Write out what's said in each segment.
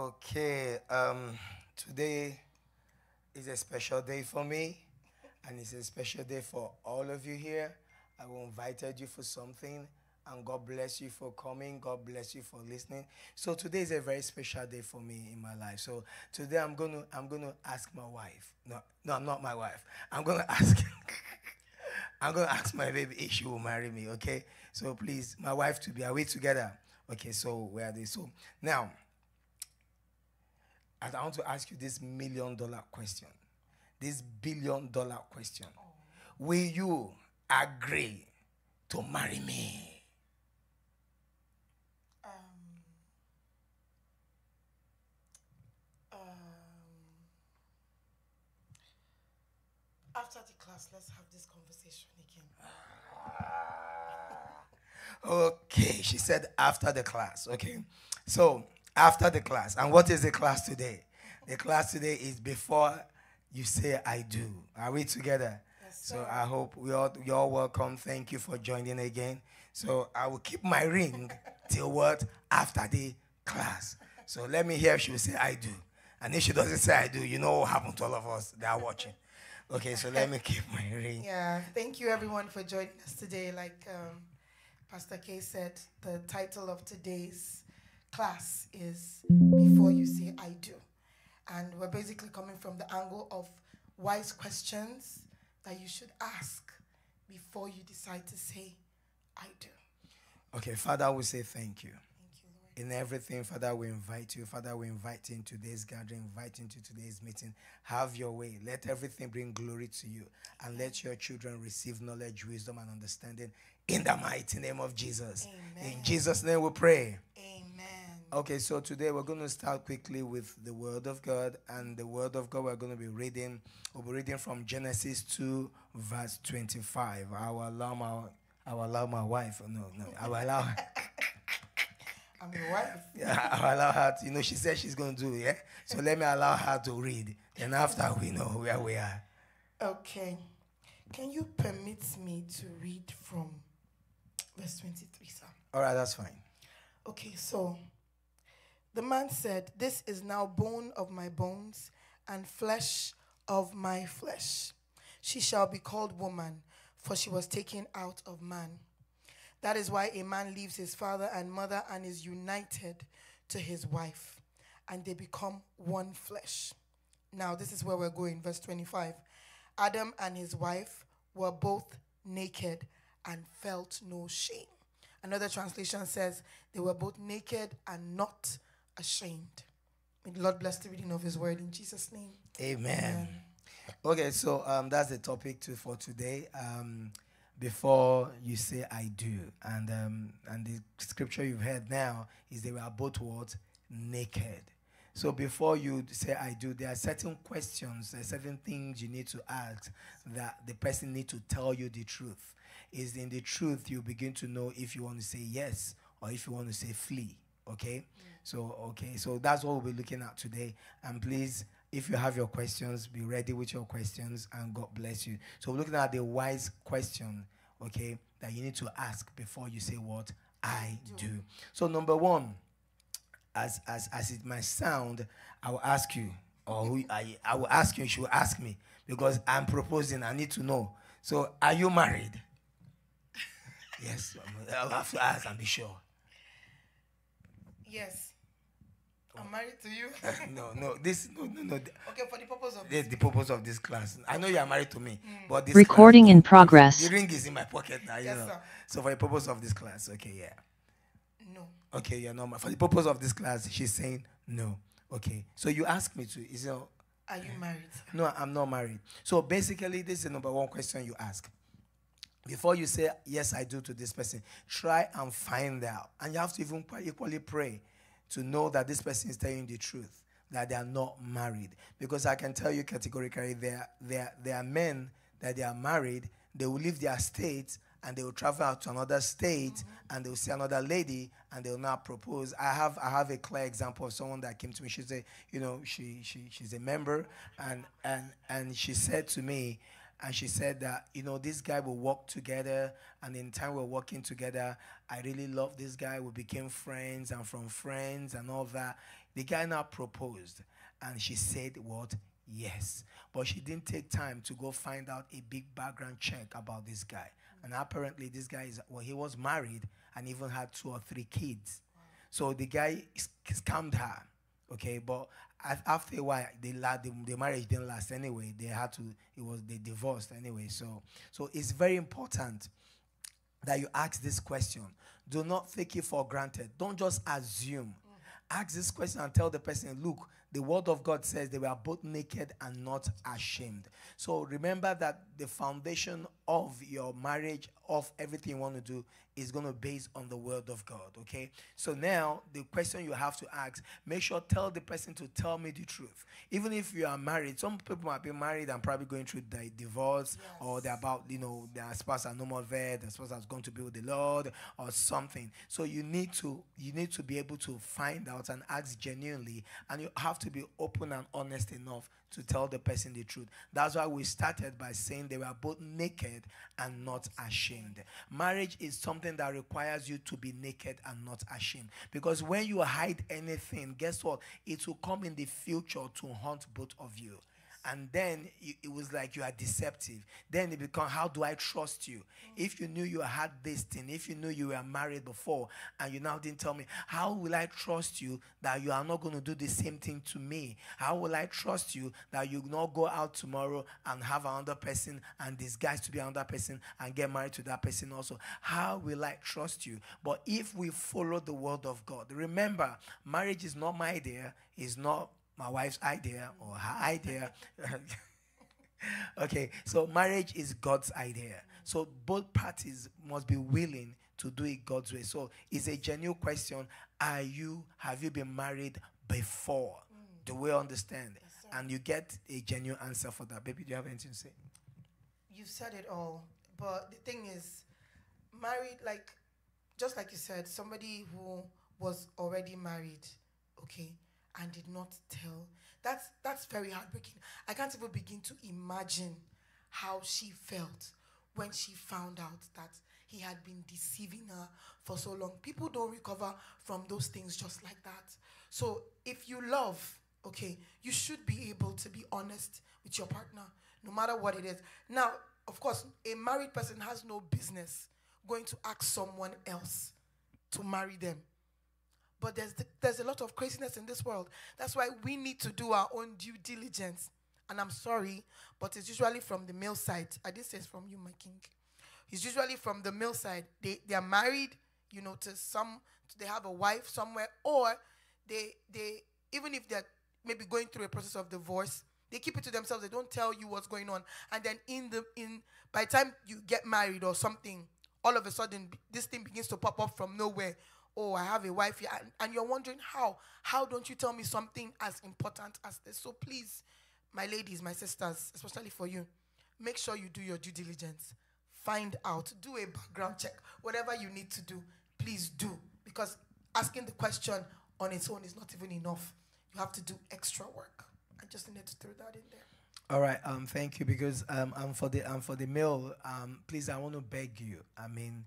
Okay, um, today is a special day for me, and it's a special day for all of you here. I invited you for something, and God bless you for coming. God bless you for listening. So today is a very special day for me in my life. So today I'm gonna I'm gonna ask my wife. No, no, I'm not my wife. I'm gonna ask. I'm gonna ask my baby if she will marry me. Okay. So please, my wife to be. Are we together? Okay. So where are they? So now. I want to ask you this million dollar question, this billion dollar question. Will you agree to marry me? Um, um, after the class, let's have this conversation again. Okay, she said after the class. Okay, so after the class. And what is the class today? The class today is before you say I do. Are we together? Yes, so. I hope we all you're welcome. Thank you for joining again. So I will keep my ring till what? After the class. So let me hear if she will say I do. And if she doesn't say I do, you know what happened to all of us that are watching. Okay, so let me keep my ring. Yeah, thank you everyone for joining us today. Like um, Pastor K said, the title of today's class is Before You Say I Do. And we're basically coming from the angle of wise questions that you should ask before you decide to say I do. Okay, Father, we say thank you. Thank you, Lord. in everything, Father, we invite you. Father, we invite you in today's gathering, invite you into today's meeting. Have your way. Let everything bring glory to you. And let your children receive knowledge, wisdom, and understanding in the mighty name of Jesus. Amen. In Jesus' name we pray. Okay, so today we're going to start quickly with the Word of God. And the Word of God we're going to be reading, we'll be reading from Genesis 2, verse 25. I will allow my, I will allow my wife, oh, no, no, I will allow I'm your wife. Yeah, I'll allow her to, you know, she said she's going to do it, yeah? So let me allow her to read. And after we know where we are. Okay. Can you permit me to read from verse 23, sir? All right, that's fine. Okay, so the man said, This is now bone of my bones and flesh of my flesh. She shall be called woman, for she was taken out of man. That is why a man leaves his father and mother and is united to his wife, and they become one flesh. Now, this is where we're going, verse 25. Adam and his wife were both naked and felt no shame. Another translation says they were both naked and not ashamed. May the Lord bless the reading of his word in Jesus' name. Amen. Okay, so um, that's the topic to, for today. Um, before you say I do, and um, and the scripture you've heard now is they were both what naked. So before you say I do, there are certain questions, there are certain things you need to ask that the person need to tell you the truth. Is in the truth you begin to know if you want to say yes or if you want to say flee. Okay, so okay, so that's what we'll be looking at today. And please, if you have your questions, be ready with your questions, and God bless you. So we're looking at the wise question, okay, that you need to ask before you say what I do. So number one, as as as it might sound, I will ask you, or who, I I will ask you. She will ask me because I'm proposing. I need to know. So, are you married? yes, I'll have to ask and be sure. Yes. I'm oh. married to you. no, no, this no no no. okay, for the purpose of This is the purpose of this class. I know you are married to me, mm. but this Recording class- in progress. The ring is in my pocket now. You Yes, know. sir. So for the purpose of this class, okay, yeah. no. Okay, you're normal. For the purpose of this class, she's saying no. Okay. So you ask me to. Is it? Are you married? No, I'm not married. So basically, this is the number one question you ask. Before you say, Yes, I do to this person, try and find out. And you have to even equally pray to know that this person is telling the truth, that they are not married. Because I can tell you categorically, there, there, there are men that they are married, they will leave their state and they will travel out to another state mm-hmm. and they will see another lady and they will now propose. I have I have a clear example of someone that came to me. She said, you know she she she's a member and and and she said to me, and she said that you know this guy will work together and in time we're working together i really love this guy we became friends and from friends and all that. The guy now proposed and she said what? Yes. But she didn't take time to go find out a big background check about this guy. And apparently this guy is well he was married and even had two or three kids. So the guy scammed her okay? But after a while the, the, the marriage didn't last anyway. They had to it was they divorced anyway. So so it's very important that you ask this question. Do not take it for granted. Don't just assume. Ask this question and tell the person look the word of God says they were both naked and not ashamed. So remember that the foundation of your marriage, of everything you want to do, is going to base on the word of God. Okay. So now the question you have to ask: Make sure tell the person to tell me the truth. Even if you are married, some people might be married and probably going through the divorce, yes. or they're about you know their spouse are no more there, their spouse has gone to be with the Lord, or something. So you need to you need to be able to find out and ask genuinely, and you have to be open and honest enough to tell the person the truth. That's why we started by saying they were both naked and not ashamed. Marriage is something that requires you to be naked and not ashamed. Because when you hide anything, guess what? It will come in the future to haunt both of you and then it was like you are deceptive. Then it become, how do I trust you? If you knew you had this thing, if you knew you were married before, and you now didn't tell me, how will I trust you that you are not going to do the same thing to me? How will I trust you that you not go out tomorrow and have another person and disguise to be another person and get married to that person also? How will I trust you? But if we follow the word of God, remember, marriage is not my idea, it's not my wife's idea or her idea. okay, so marriage is God's idea. So both parties must be willing to do it God's way. So it's a genuine question. Are you, have you been married before? Mm. Do we understand? Yes, and you get a genuine answer for that. Baby, do you have anything to say? You've said it all. But the thing is, married, like, just like you said, somebody who was already married, okay, and did not tell. That's that's very heartbreaking. I can't even begin to imagine how she felt when she found out that he had been deceiving her for so long. People don't recover from those things just like that. So if you love, okay, you should be able to be honest with your partner, no matter what it is. Now, of course, a married person has no business going to ask someone else to marry them. But there's, the, there's a lot of craziness in this world. That's why we need to do our own due diligence. And I'm sorry, but it's usually from the male side. I did say it's from you, my king. It's usually from the male side. They, they are married, you know, to some, they have a wife somewhere, or they, they, even if they're maybe going through a process of divorce, they keep it to themselves. They don't tell you what's going on. And then in the, in, by the time you get married or something, all of a sudden this thing begins to pop up from nowhere oh, I have a wife here, and, and you're wondering how. How don't you tell me something as important as this? So please, my ladies, my sisters, especially for you, make sure you do your due diligence. Find out, do a background check, whatever you need to do, please do. Because asking the question on its own is not even enough. You have to do extra work. I just needed to throw that in there. All right, um, thank you. Because um, um, for the um, for the male, um, please, I want to beg you. I mean,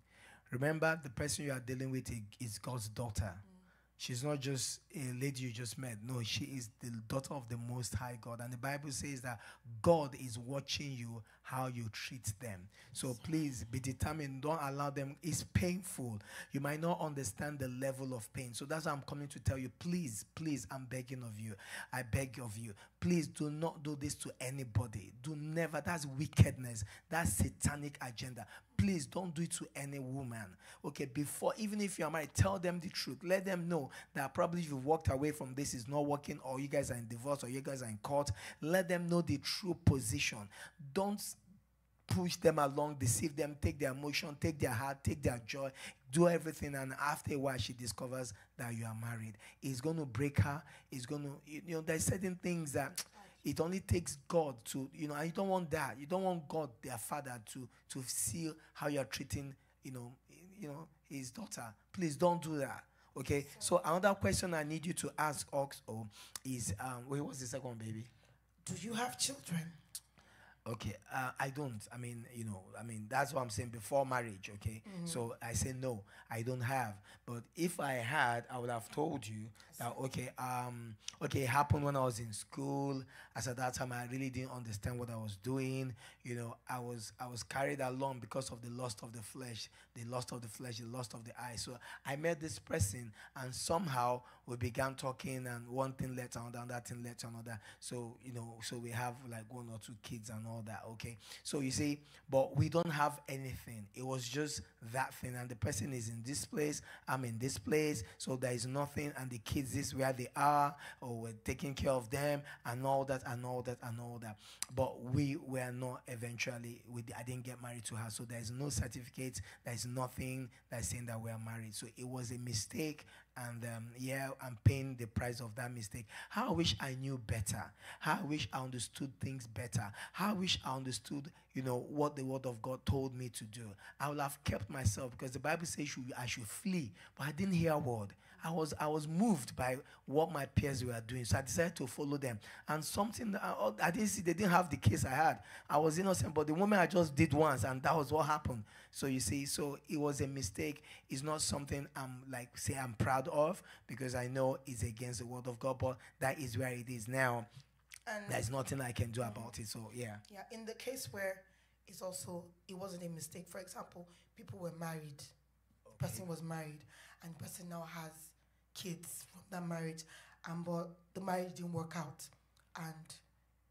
Remember, the person you are dealing with is God's daughter. Mm. She's not just a lady you just met. No, she is the daughter of the Most High God. And the Bible says that God is watching you how you treat them. So please be determined. Don't allow them. It's painful. You might not understand the level of pain. So that's why I'm coming to tell you. Please, please, I'm begging of you. I beg of you. Please do not do this to anybody. Do never. That's wickedness. That's satanic agenda. Please don't do it to any woman. Okay, before, even if you're married, tell them the truth. Let them know that probably you've walked away from this, is not working, or you guys are in divorce, or you guys are in court. Let them know the true position. Don't push them along, deceive them, take their emotion, take their heart, take their joy, do everything. And after a while, she discovers that you are married. It's going to break her. It's going to, you know, there's certain things that it only takes God to, you know, and you don't want that. You don't want God, their father, to to see how you're treating, you know, you know, his daughter. Please don't do that. Okay. So another question I need you to ask Oxo is, um, wait, what's the second baby? Do you have children? Okay, uh, I don't. I mean, you know, I mean, that's what I'm saying before marriage, okay? So I say no, I don't have. But if I had, I would have told you that, okay, um, okay, it happened when I was in school. As at that time, I really didn't understand what I was doing. You know, I was I was carried along because of the lust of the flesh, the lust of the flesh, the lust of the eye. So I met this person, and somehow we began talking, and one thing led to another, that thing led to another. So you know, so we have like one or two kids and all that. Okay, so you see, but we don't have anything. It was just that thing, and the person is in this place. I'm in this place, so there is nothing, and the kids is where they are, or we're taking care of them, and all that, and all that, and all that. But we were not eventually. We I didn't get married to her, so there is no certificate. There is nothing that's saying that we are married. So it was a mistake, and um, yeah, I'm paying the price of that mistake. How I wish I knew better. How I wish I understood things better. How I wish I understood, you know, what the Word of God told me to do. I would have kept myself because the Bible says I should flee, but I didn't hear a word. I was I was moved by what my peers were doing, so I decided to follow them. And something that I, I didn't see, they didn't have the case I had. I was innocent, but the woman I just did once, and that was what happened. So you see, so it was a mistake. It's not something I'm like say I'm proud of because I know it's against the word of God, but that is where it is now. And There's nothing I can do about it. So yeah. yeah, in the case where it's also it wasn't a mistake. For example, people were married. The person was married, and the person now has kids from that marriage, and but the marriage didn't work out, and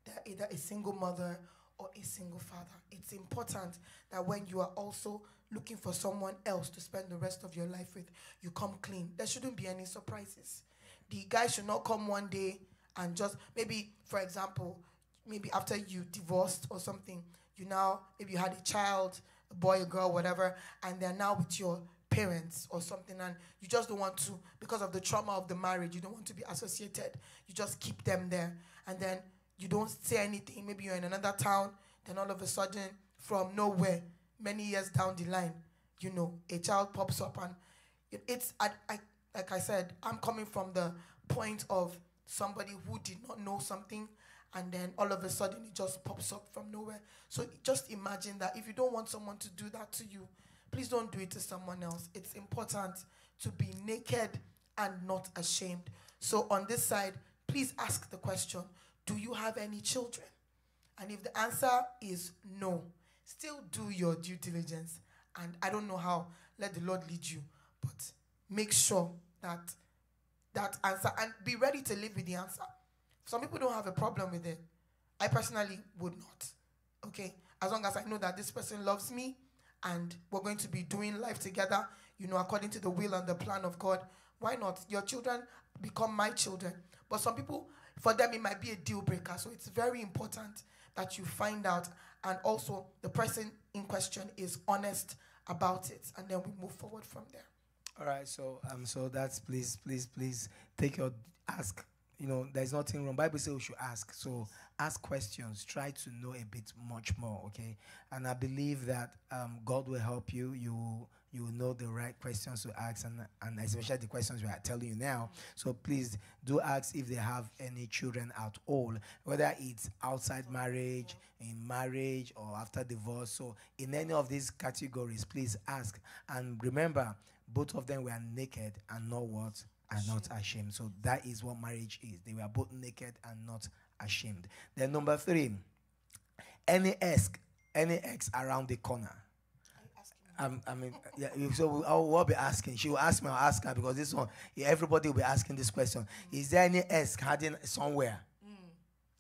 they're either a single mother or a single father. It's important that when you are also looking for someone else to spend the rest of your life with, you come clean. There shouldn't be any surprises. The guy should not come one day and just maybe, for example, maybe after you divorced or something, you now maybe you had a child, a boy, a girl, whatever, and they're now with your parents or something, and you just don't want to because of the trauma of the marriage. You don't want to be associated. You just keep them there, and then you don't say anything. Maybe you're in another town, then all of a sudden, from nowhere, many years down the line, you know, a child pops up, and it- it's I, I like I said, I'm coming from the point of somebody who did not know something and then all of a sudden it just pops up from nowhere. So just imagine that if you don't want someone to do that to you, please don't do it to someone else. It's important to be naked and not ashamed. So on this side, please ask the question, do you have any children? And if the answer is no, still do your due diligence. And I don't know how, let the Lord lead you, but make sure that that answer and be ready to live with the answer. Some people don't have a problem with it. I personally would not. Okay? As long as I know that this person loves me and we're going to be doing life together, you know, according to the will and the plan of God, why not? Your children become my children. But some people, for them, it might be a deal breaker. So it's very important that you find out and also the person in question is honest about it. And then we move forward from there. All right, so um, so that's please, please, please take your ask. You know, there's nothing wrong. Bible says we should ask. So ask questions. Try to know a bit much more. Okay, and I believe that um, God will help you. You you will know the right questions to ask, and and especially the questions we are telling you now. So please do ask if they have any children at all, whether it's outside marriage, in marriage, or after divorce. So in any of these categories, please ask. And remember, both of them were naked and not what? And not ashamed. So that is what marriage is. They were both naked and not ashamed. Then number three, any ex, any ex around the corner. Um, I mean, yeah, so we- I will be asking. She will ask me, I'll ask her because this one, yeah, everybody will be asking this question. Is there any ex hiding somewhere?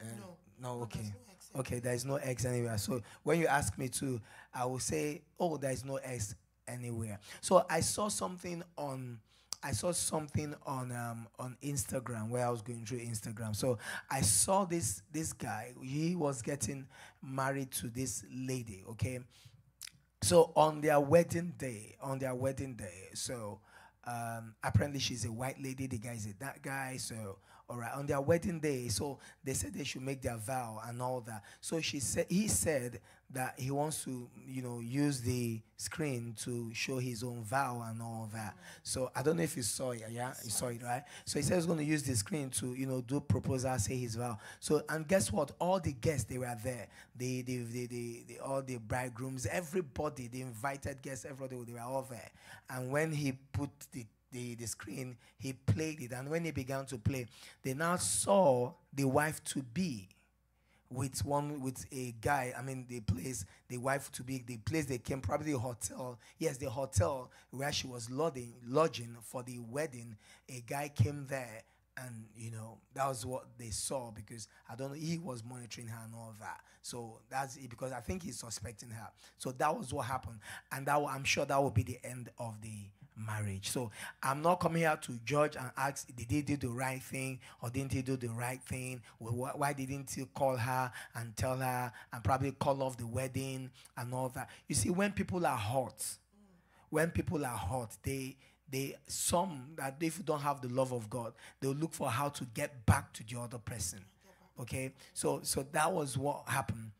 Uh, No. No, okay. no Okay, there is no X anywhere. So when you ask me to, I will say, oh, there is no X anywhere. So I saw something on. I saw something on um, on Instagram where I was going through Instagram. So I saw this this guy. He was getting married to this lady. Okay, so on their wedding day, on their wedding day, so um, apparently she's a white lady, the guy is a that guy. So all right, on their wedding day, so they said they should make their vow and all that. So she said, he said that he wants to, you know, use the screen to show his own vow and all that. So I don't know if you saw it, yeah, you saw it, right? So he said he's going to use the screen to, you know, do proposal, say his vow. So and guess what? All the guests they were there. The the the, the, the all the bridegrooms, everybody, the invited guests, everybody they were all there. And when he put the the, the screen, he played it. And when he began to play, they now saw the wife to be with one with a guy. I mean, the place, the wife to be, the place they came, probably a hotel. Yes, the hotel where she was lodging, lodging for the wedding. A guy came there, and you know that was what they saw because I don't know he was monitoring her and all that. So that's it because I think he's suspecting her. So that was what happened, and that I'm sure that will be the end of the marriage. So I'm not coming here to judge and ask, did he do the right thing or didn't he do the right thing? Why didn't he call her and tell her and probably call off the wedding and all that? You see, when people are hot, when people are hot, they they some that if you don't have the love of God, they'll look for how to get back to the other person. Okay, so so that was what happened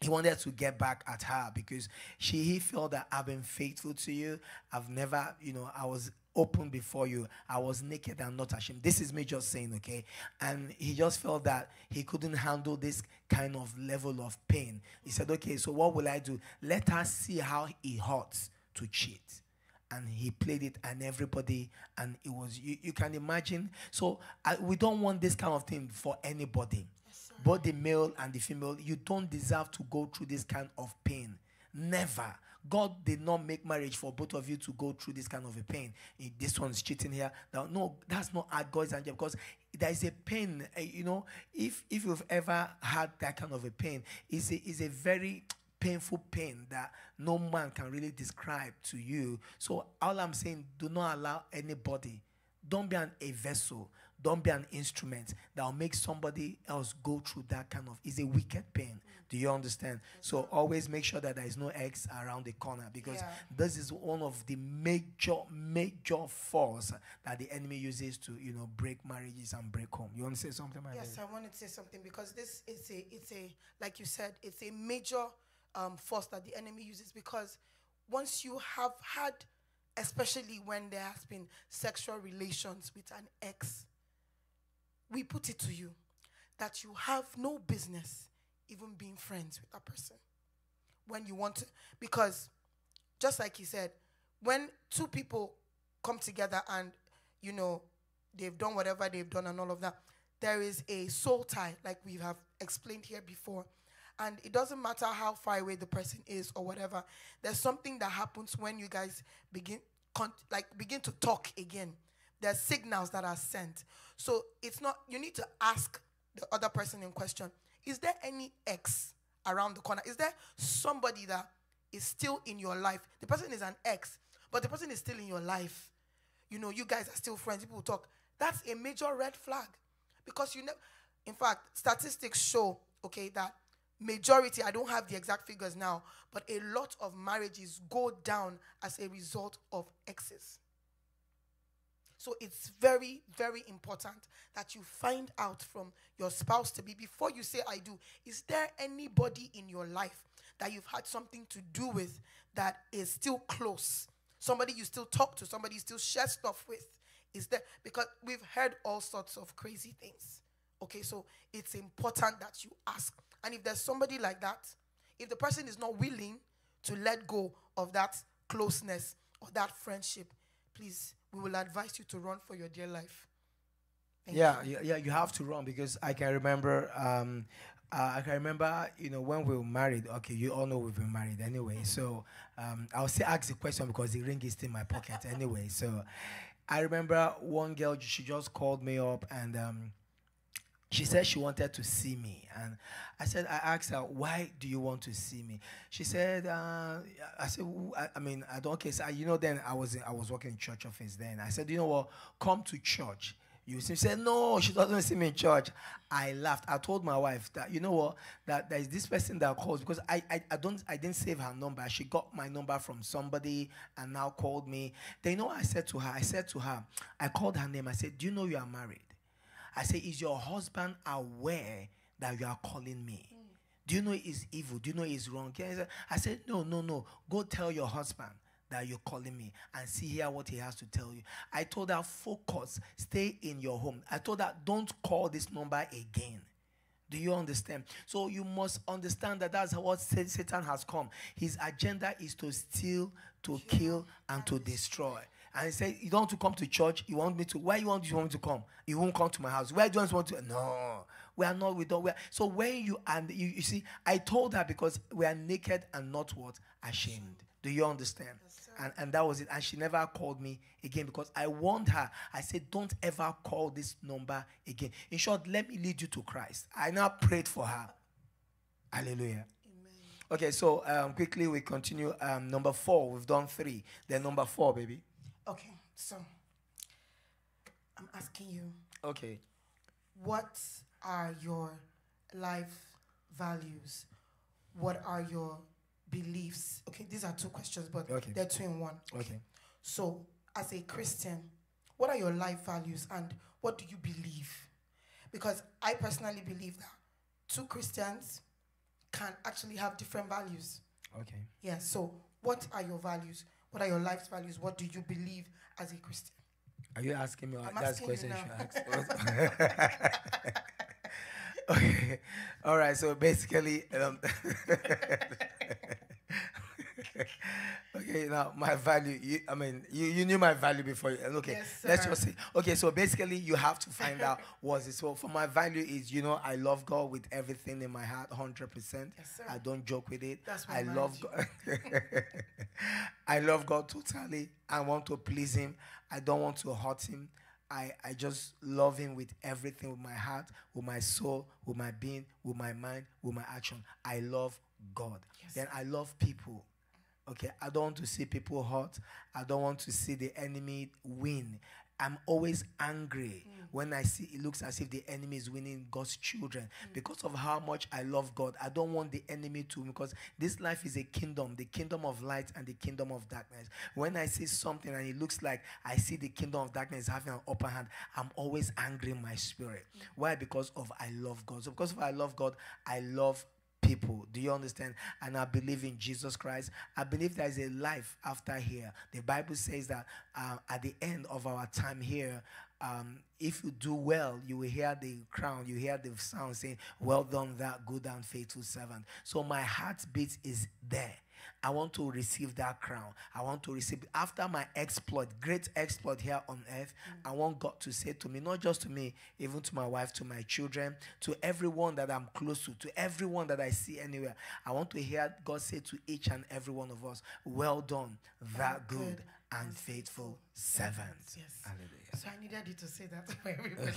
he wanted to get back at her because she he felt that I've been faithful to you. I've never, you know, I was open before you. I was naked and not ashamed. This is me just saying, okay? And he just felt that he couldn't handle this kind of level of pain. He said, okay, so what will I do? Let us see how it hurts to cheat. And he played it, and everybody, and it was, you, you can imagine. So I, we don't want this kind of thing for anybody both the male and the female, you don't deserve to go through this kind of pain. Never. God did not make marriage for both of you to go through this kind of a pain. This one's cheating here. No, that's not how God is because there is a pain. Eh, you know, if if you've ever had that kind of a pain, it's a, it's a very painful pain that no man can really describe to you. So all I'm saying, do not allow anybody. Don't be an, a vessel. Don't be an instrument that will make somebody else go through that kind of. It's a wicked pain. Do you understand? So always make sure that there is no X around the corner because yeah. this is one of the major, major force that the enemy uses to, you know, break marriages and break home. You want to say something? Yes, I want to say something because this is a, it's a, like you said, it's a major um, force that the enemy uses because once you have had, especially when there has been sexual relations with an ex we put it to you that you have no business even being friends with that person. When you want to because just like he said when two people come together and you know they've done whatever they've done and all of that there is a soul tie like we have explained here before. And it doesn't matter how far away the person is or whatever there's something that happens when you guys begin like begin to talk again there's signals that are sent. So it's not, you need to ask the other person in question Is there any ex around the corner? Is there somebody that is still in your life? The person is an ex, but the person is still in your life. You know, you guys are still friends, people talk. That's a major red flag because you know, in fact, statistics show, okay, that majority, I don't have the exact figures now, but a lot of marriages go down as a result of exes. So it's very, very important that you find out from your spouse to be before you say I do. Is there anybody in your life that you've had something to do with that is still close? Somebody you still talk to, somebody you still share stuff with? Is there because we've heard all sorts of crazy things. Okay, so it's important that you ask. And if there's somebody like that, if the person is not willing to let go of that closeness or that friendship, please we will advise you to run for your dear life. Thank yeah, you. yeah, you have to run because I can remember. Um, uh, I can remember, you know, when we were married. Okay, you all know we've been married anyway. So um, I'll say ask the question because the ring is still in my pocket anyway. So I remember one girl. She just called me up and. Um, she said she wanted to see me. And i said i asked her why do you want to see me? She said uh, i said I, I, mean i don't care. So, you know then i was in, i was working in church office then. I said you know what? Come to church. You see, said no she doesn't see me in church. I laughed. I told my wife that you know what? That there is this person that calls because I, I i don't i didn't save her number. She got my number from somebody and now called me. Then you know i said to her? I said to her i called her name. I said do you know you are married I say, Is your husband aware that you are calling me? Do you know it's evil? Do you know it's wrong? I said, No, no, no. Go tell your husband that you're calling me and see here what he has to tell you. I told her, focus, stay in your home. I told her, don't call this number again. Do you understand? So you must understand that that's what Satan has come. His agenda is to steal, to kill, and to destroy. And he said, You don't want to come to church. You want me to. Why you want you want me to come? You won't come to my house. Where do you want to? No, we are not. We don't. We are. So when you and you, you see, I told her because we are naked and not what ashamed. Do you understand? Yes, and, and that was it. And she never called me again because I warned her. I said, Don't ever call this number again. In short, let me lead you to Christ. I now prayed for her. Hallelujah. Okay, so um, quickly we continue. Um, number four, we've done three. Then number four, baby. Okay, so I'm asking you. Okay. What are your life values? What are your beliefs? Okay, these are two questions, but okay. they're two in one. Okay. okay. So, as a Christian, what are your life values and what do you believe? Because I personally believe that two Christians can actually have different values. Okay. Yeah, so what are your values? What are your life's values? What do you believe as a Christian? Are you asking me? I'm that's question you ask. okay. All right. So basically, um, okay, now my value. You, I mean, you, you knew my value before. You, okay, yes, let's just say. Okay, so basically, you have to find out what's it. So for my value is, you know, I love God with everything in my heart, hundred percent. Yes, I don't joke with it. That's what I love God. I love God totally. I want to please Him. I don't want to hurt Him. I, I just love him with everything with my heart, with my soul, with my being, with my mind, with my action. I love God. Yes. Then I love people. Okay, I don't want to see people hurt. I don't want to see the enemy win. I'm always angry mm. when I see it looks as if the enemy is winning God's children mm. because of how much I love God. I don't want the enemy to because this life is a kingdom, the kingdom of light and the kingdom of darkness. When I see something and it looks like I see the kingdom of darkness having an upper hand, I'm always angry in my spirit. Mm. Why? Because of I love God. So because of I love God, I love people. Do you understand? And I believe in Jesus Christ. I believe there is a life after here. The Bible says that uh, at the end of our time here, um, if you do well, you will hear the crown, you hear the sound saying, Well done, that good and faithful servant. So my heartbeat is there. I want to receive that crown. I want to receive after my exploit, great exploit here on earth. Mm. I want God to say to me, not just to me, even to my wife, to my children, to everyone that I'm close to, to everyone that I see anywhere. I want to hear God say to each and every one of us, Well done, that good, good and faithful servant. Yes. Hallelujah. So I needed you to say that for everybody.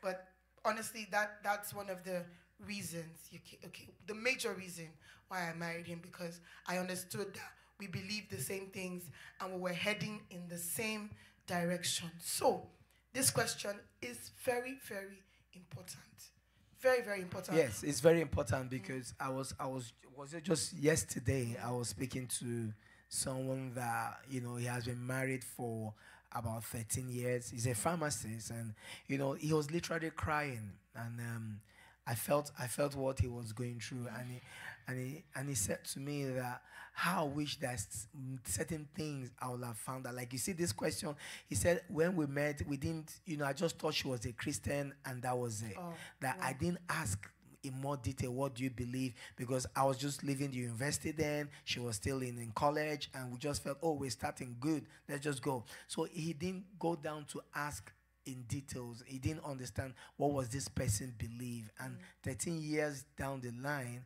But honestly, that that's one of the reasons. You can, okay, the major reason why I married him because I understood that we believed the same things and we were heading in the same direction. So, this question is very, very important. Very, very important. Yes, it's very important because I was, I was, was it just yesterday? I was speaking to someone that you know he has been married for about 13 years. He's a pharmacist, and you know he was literally crying, and um, I felt, I felt what he was going through, and he, and he, and he said to me that how I wish that certain things I would have found out. Like you see this question, he said when we met, we didn't, you know, I just thought she was a Christian and that was it. Oh, that I didn't ask in more detail what do you believe because I was just leaving the university then. She was still in, in college and we just felt, oh, we're starting good. Let's just go. So he didn't go down to ask in details. He didn't understand what was this person believe. And mm. 13 years down the line,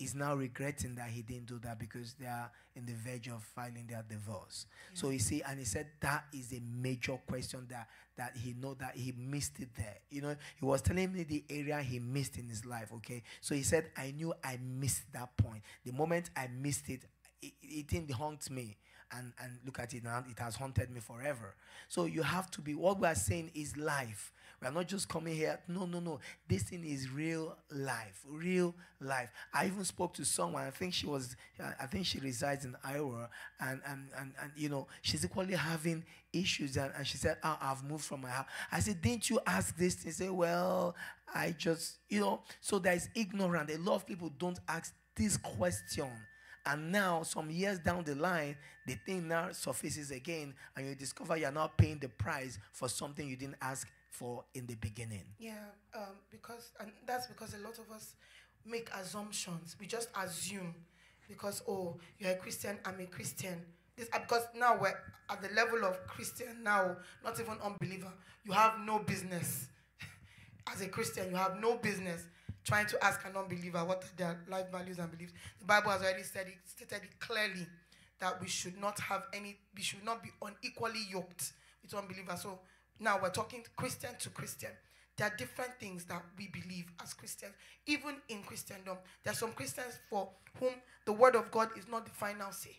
is now regretting that he didn't do that because they are in the verge of filing their divorce. Yeah. So you see, and he said that is a major question that that he know that he missed it there. You know, he was telling me the area he missed in his life. Okay, so he said I knew I missed that point. The moment I missed it, it, it didn't haunt me. And, and look at it now, it has haunted me forever. So you have to be, what we are saying is life We are not just coming here. No, no, no. This thing is real life, real life. I even spoke to someone. I think she was. Uh, I think she resides in Iowa, and and and, and you know she's equally having issues. And, and she said, oh, "I've moved from my house." I said, "Didn't you ask this?" She said, "Well, I just you know." So there is ignorant. A lot of people don't ask this question and now, some years down the line, the thing now surfaces again, and you discover you're not paying the price for something you didn't ask for in the beginning. Yeah, um, because and that's because a lot of us make assumptions. We just assume because oh, you're a Christian, I'm a Christian. This uh, because now we're at the level of Christian now, not even unbeliever. You have no business as a Christian. You have no business trying to ask a non-believer what are their life values and beliefs. The Bible has already said it, stated it clearly that we should not have any, we should not be unequally yoked with unbelievers. So now we're talking Christian to Christian. There are different things that we believe as Christians. Even in Christendom, there are some Christians for whom the word of God is not the final say.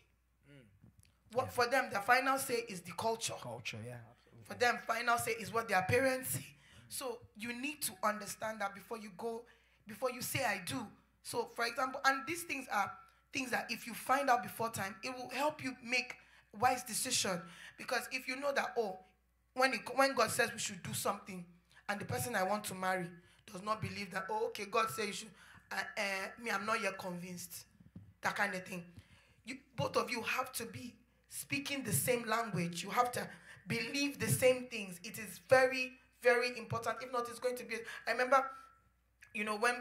Mm. What yeah. for them, the final say is the culture. Culture, yeah. Absolutely. For them, final say is what their parents say. So you need to understand that before you go before you say I do. So, for example, and these things are things that if you find out before time, it will help you make wise decision. Because if you know that, oh, when it, when God says we should do something, and the person I want to marry does not believe that, oh, okay, God says you should, uh, uh, me, I'm not yet convinced, that kind of thing. You, both of you have to be speaking the same language. You have to believe the same things. It is very, very important. If not, it's going to be. I remember you know, when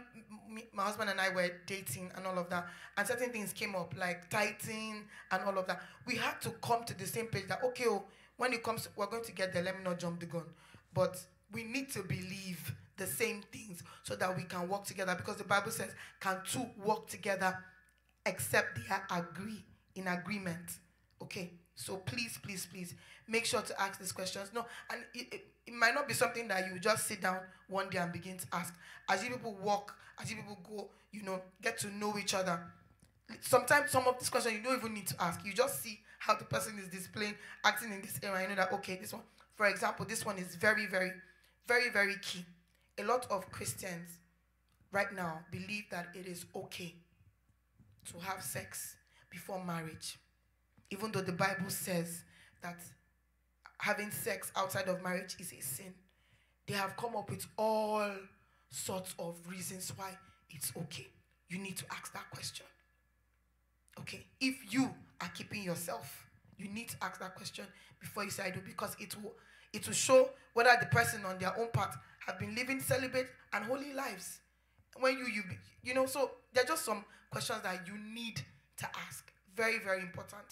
me, my husband and I were dating and all of that, and certain things came up, like tithing and all of that, we had to come to the same page that, okay, oh, when it comes, we're going to get there, let me not jump the gun. But we need to believe the same things so that we can work together because the Bible says, can two work together except they agree in agreement? Okay, so please, please, please make sure to ask these questions. No, and it, it, it, might not be something that you just sit down one day and begin to ask. As you people walk, as you people go, you know, get to know each other. Sometimes some of these questions you don't even need to ask. You just see how the person is displaying, acting in this area. You know that okay, this one, for example, this one is very, very, very, very key. A lot of Christians right now believe that it is okay to have sex before marriage, even though the Bible says that having sex outside of marriage is a sin. They have come up with all sorts of reasons why it's okay. You need to ask that question. Okay? If you are keeping yourself, you need to ask that question before you say I do because it will it will show whether the person on their own part have been living celibate and holy lives. When you you you know, so there are just some questions that you need to ask. Very, very important.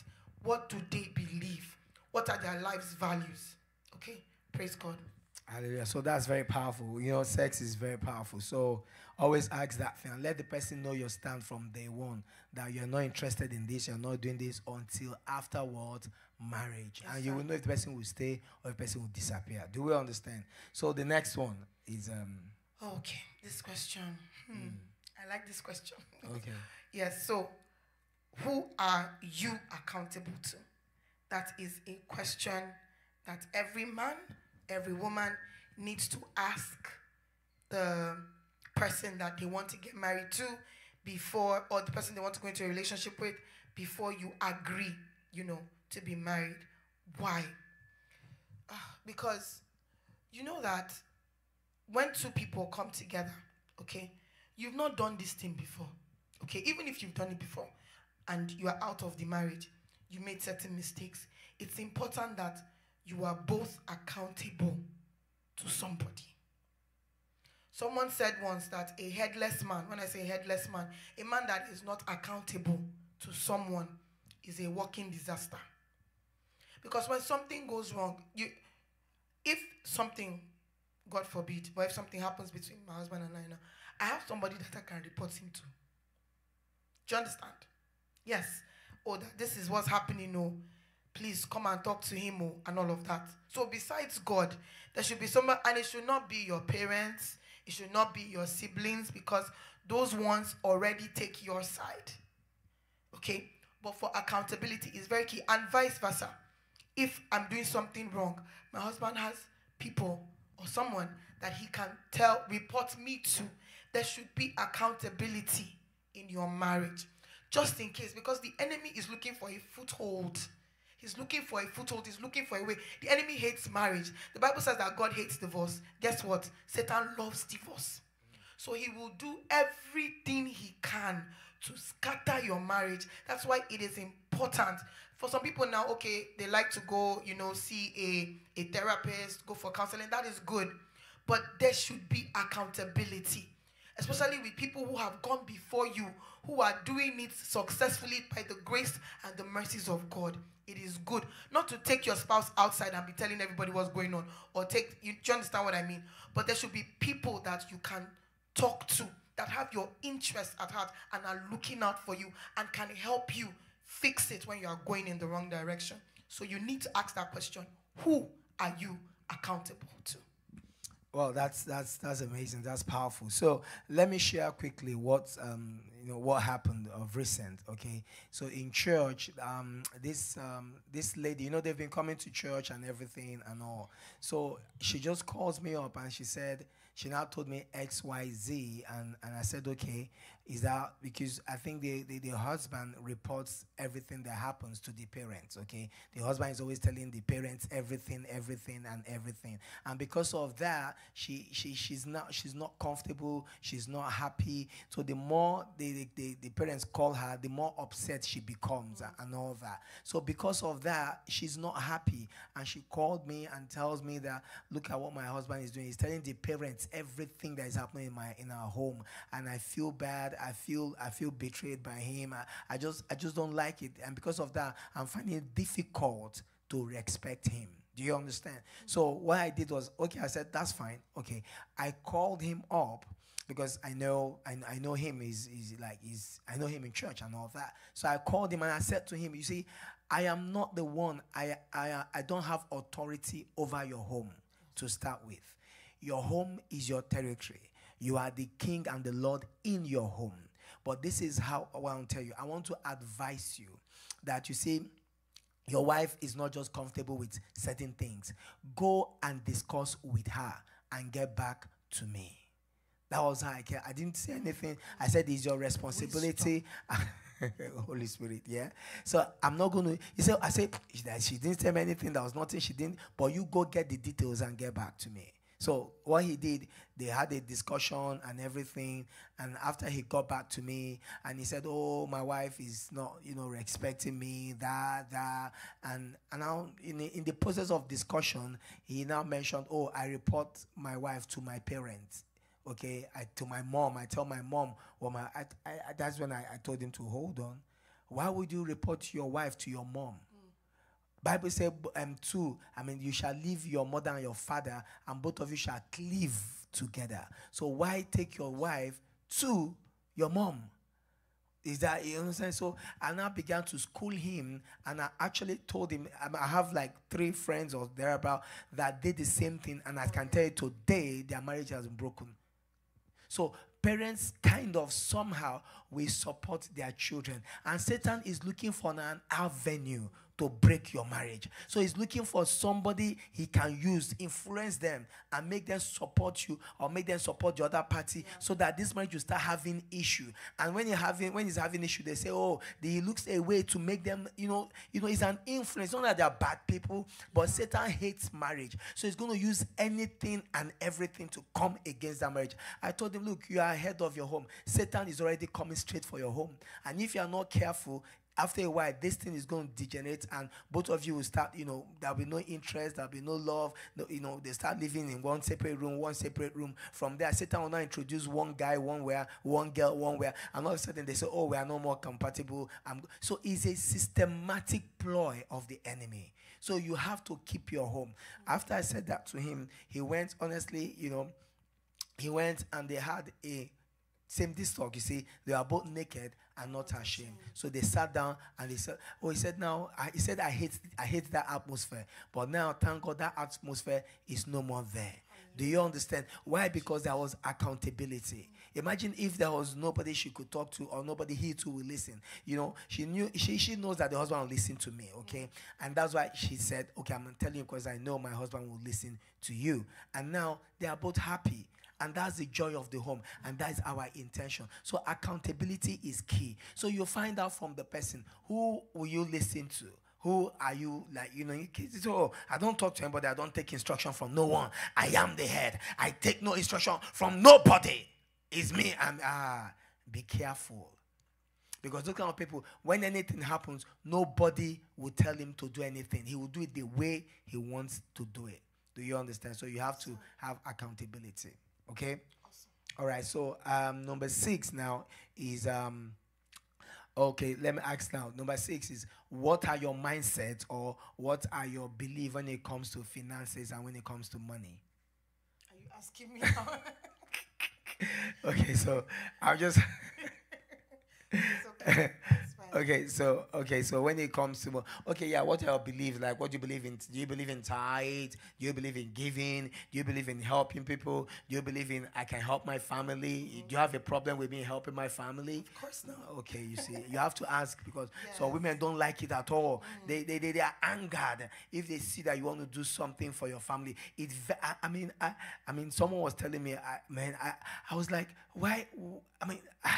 What do they believe? What are their life's values? Okay? Praise God. Hallelujah. So that's very powerful. You know, sex is very powerful. So always ask that thing. Let the person know your stand from day one. That you're not interested in this, you're not doing this until afterwards marriage. Yes, and you will know if the person will stay or if the person will disappear. Do we understand? So the next one is um Okay. This question. Hmm. Mm. I like this question. Okay. yes. So who are you accountable to? That is a question that every man, every woman needs to ask the person that they want to get married to before, or the person they want to go into a relationship with before you agree, you know, to be married. Why? Uh, because you know that when two people come together, okay, you've not done this thing before, okay, even if you've done it before and you are out of the marriage, you made certain mistakes, it's important that you are both accountable to somebody. Someone said once that a headless man, when I say headless man, a man that is not accountable to someone is a walking disaster. Because when something goes wrong, you if something, God forbid, but if something happens between my husband and I I have somebody that I can report him to. Do you understand? Yes. Oh, this is what's happening. No, please come and talk to him oh, and all of that. So besides God, there should be someone, and it should not be your parents, it should not be your siblings, because those ones already take your side. Okay? But for accountability is very key, and vice versa. If I'm doing something wrong, my husband has people or someone that he can tell, report me to. There should be accountability in your marriage. Just in case, because the enemy is looking for a foothold. He's looking for a foothold. He's looking for a way. The enemy hates marriage. The Bible says that God hates divorce. Guess what? Satan loves divorce. So he will do everything he can to scatter your marriage. That's why it is important. For some people now, okay, they like to go, you know, see a, a therapist, go for counseling. That is good. But there should be accountability, especially with people who have gone before you, who are doing it successfully by the grace and the mercies of God. It is good not to take your spouse outside and be telling everybody what's going on, or take you, do you understand what I mean? But there should be people that you can talk to that have your interest at heart and are looking out for you and can help you fix it when you are going in the wrong direction. So you need to ask that question Who are you accountable to? Well, that's that's that's amazing. That's powerful. So let me share quickly what um, you know what happened of recent. Okay, so in church, um, this um, this lady, you know, they've been coming to church and everything and all. So she just calls me up and she said she now told me X Y Z, and and I said okay is that because I think the, the, the, husband reports everything that happens to the parents, okay? The husband is always telling the parents everything, everything, and everything. And because of that, she, she she's not she's not comfortable, she's not happy. So the more the, the, the parents call her, the more upset she becomes and all that. So because of that, she's not happy. And she called me and tells me that look at what my husband is doing. He's telling the parents everything that is happening in my in our home. And I feel bad I feel I feel betrayed by him. I, I just I just don't like it, and because of that, I'm finding it difficult to respect him. Do you understand? So what I did was okay. I said that's fine. Okay, I called him up because I know I, I know him is is like is I know him in church and all that. So I called him and I said to him, you see, I am not the one. I I I don't have authority over your home to start with. Your home is your territory. You are the king and the Lord in your home. But this is how I want to tell you. I want to advise you that you see, your wife is not just comfortable with certain things. Go and discuss with her and get back to me. That was how I care. I didn't say anything. I said it's your responsibility. Holy Spirit, yeah. So I'm not going to. He said, I said she didn't tell me anything. There was nothing she didn't. But you go get the details and get back to me. So what he did, they had a discussion and everything. And after he got back to me and he said, "Oh, my wife is not, you know, respecting me, that, that," and and now in the, in the process of discussion, he now mentioned, "Oh, I report my wife to my parents." Okay, I, to my mom. I tell my mom, well, my I, I, that's when I, I told him to hold on. Why would you report your wife to your mom? Bible says, um, two, I mean, you shall leave your mother and your father, and both of you shall cleave together. So why take your wife to your mom? Is that you understand? So I now began to school him, and I actually told him I have like three friends or thereabout that did the same thing, and I can tell you today their marriage has been broken. So parents kind of somehow will support their children, and Satan is looking for an avenue to break your marriage. So he's looking for somebody he can use, influence them, and make them support you or make them support the other party yeah. so that this marriage will start having issue. And when you're having when he's having issue, they say, Oh, he looks a way to make them, you know, you know, it's an influence. Not that they're bad people, but Satan hates marriage. So he's going to use anything and everything to come against that marriage. I told him, Look, you are ahead of your home. Satan is already coming straight for your home. And if you are not careful, after a while, this thing is going to degenerate, and both of you will start, you know, there'll be no interest, there'll be no love. No, you know, they start living in one separate room, one separate room. From there, Satan will now introduce one guy, one where, one girl, one where, and all of a sudden they say, Oh, we are no more compatible. I'm so it's a systematic ploy of the enemy. So you have to keep your home. After I said that to him, he went, honestly, you know, he went and they had a same this talk, you see, they are both naked and not ashamed. So they sat down and they said, "Oh, he said now, I, he said I hate, I hate that atmosphere, but now thank God that atmosphere is no more there." Do you understand? Why? Because there was accountability. Imagine if there was nobody she could talk to or nobody he too will listen. You know, she knew she, she knows that the husband will listen to me, okay? And that's why she said, Okay, I'm gonna you because I know my husband will listen to you. And now they are both happy. And that's the joy of the home. And that is our intention. So accountability is key. So you find out from the person who will you listen to? Who are you like? You know, oh, I don't talk to anybody. I don't take instruction from no one. I am the head. I take no instruction from nobody. It's me. I'm ah. Be careful, because those kind of people, when anything happens, nobody will tell him to do anything. He will do it the way he wants to do it. Do you understand? So you have to have accountability. Okay. Awesome. All right. So um, number six now is um, okay. Let me ask now. Number six is what are your mindsets or what are your beliefs when it comes to finances and when it comes to money? Are you asking me? Now? okay. So I'll just. okay. Okay, so okay, so when it comes to okay, yeah, what are your beliefs? Like, what do you believe in? Do you believe in tithe? Do you believe in giving? Do you believe in helping people? Do you believe in I can help my family? Do you have a problem with me helping my family? Of course not. Okay, you see, you have to ask because yes. some women don't like it at all. Mm. They, they, they they are angered if they see that you want to do something for your family. It, I, I mean, I, I mean, someone was telling me, I, man, I, I was like, why? I mean.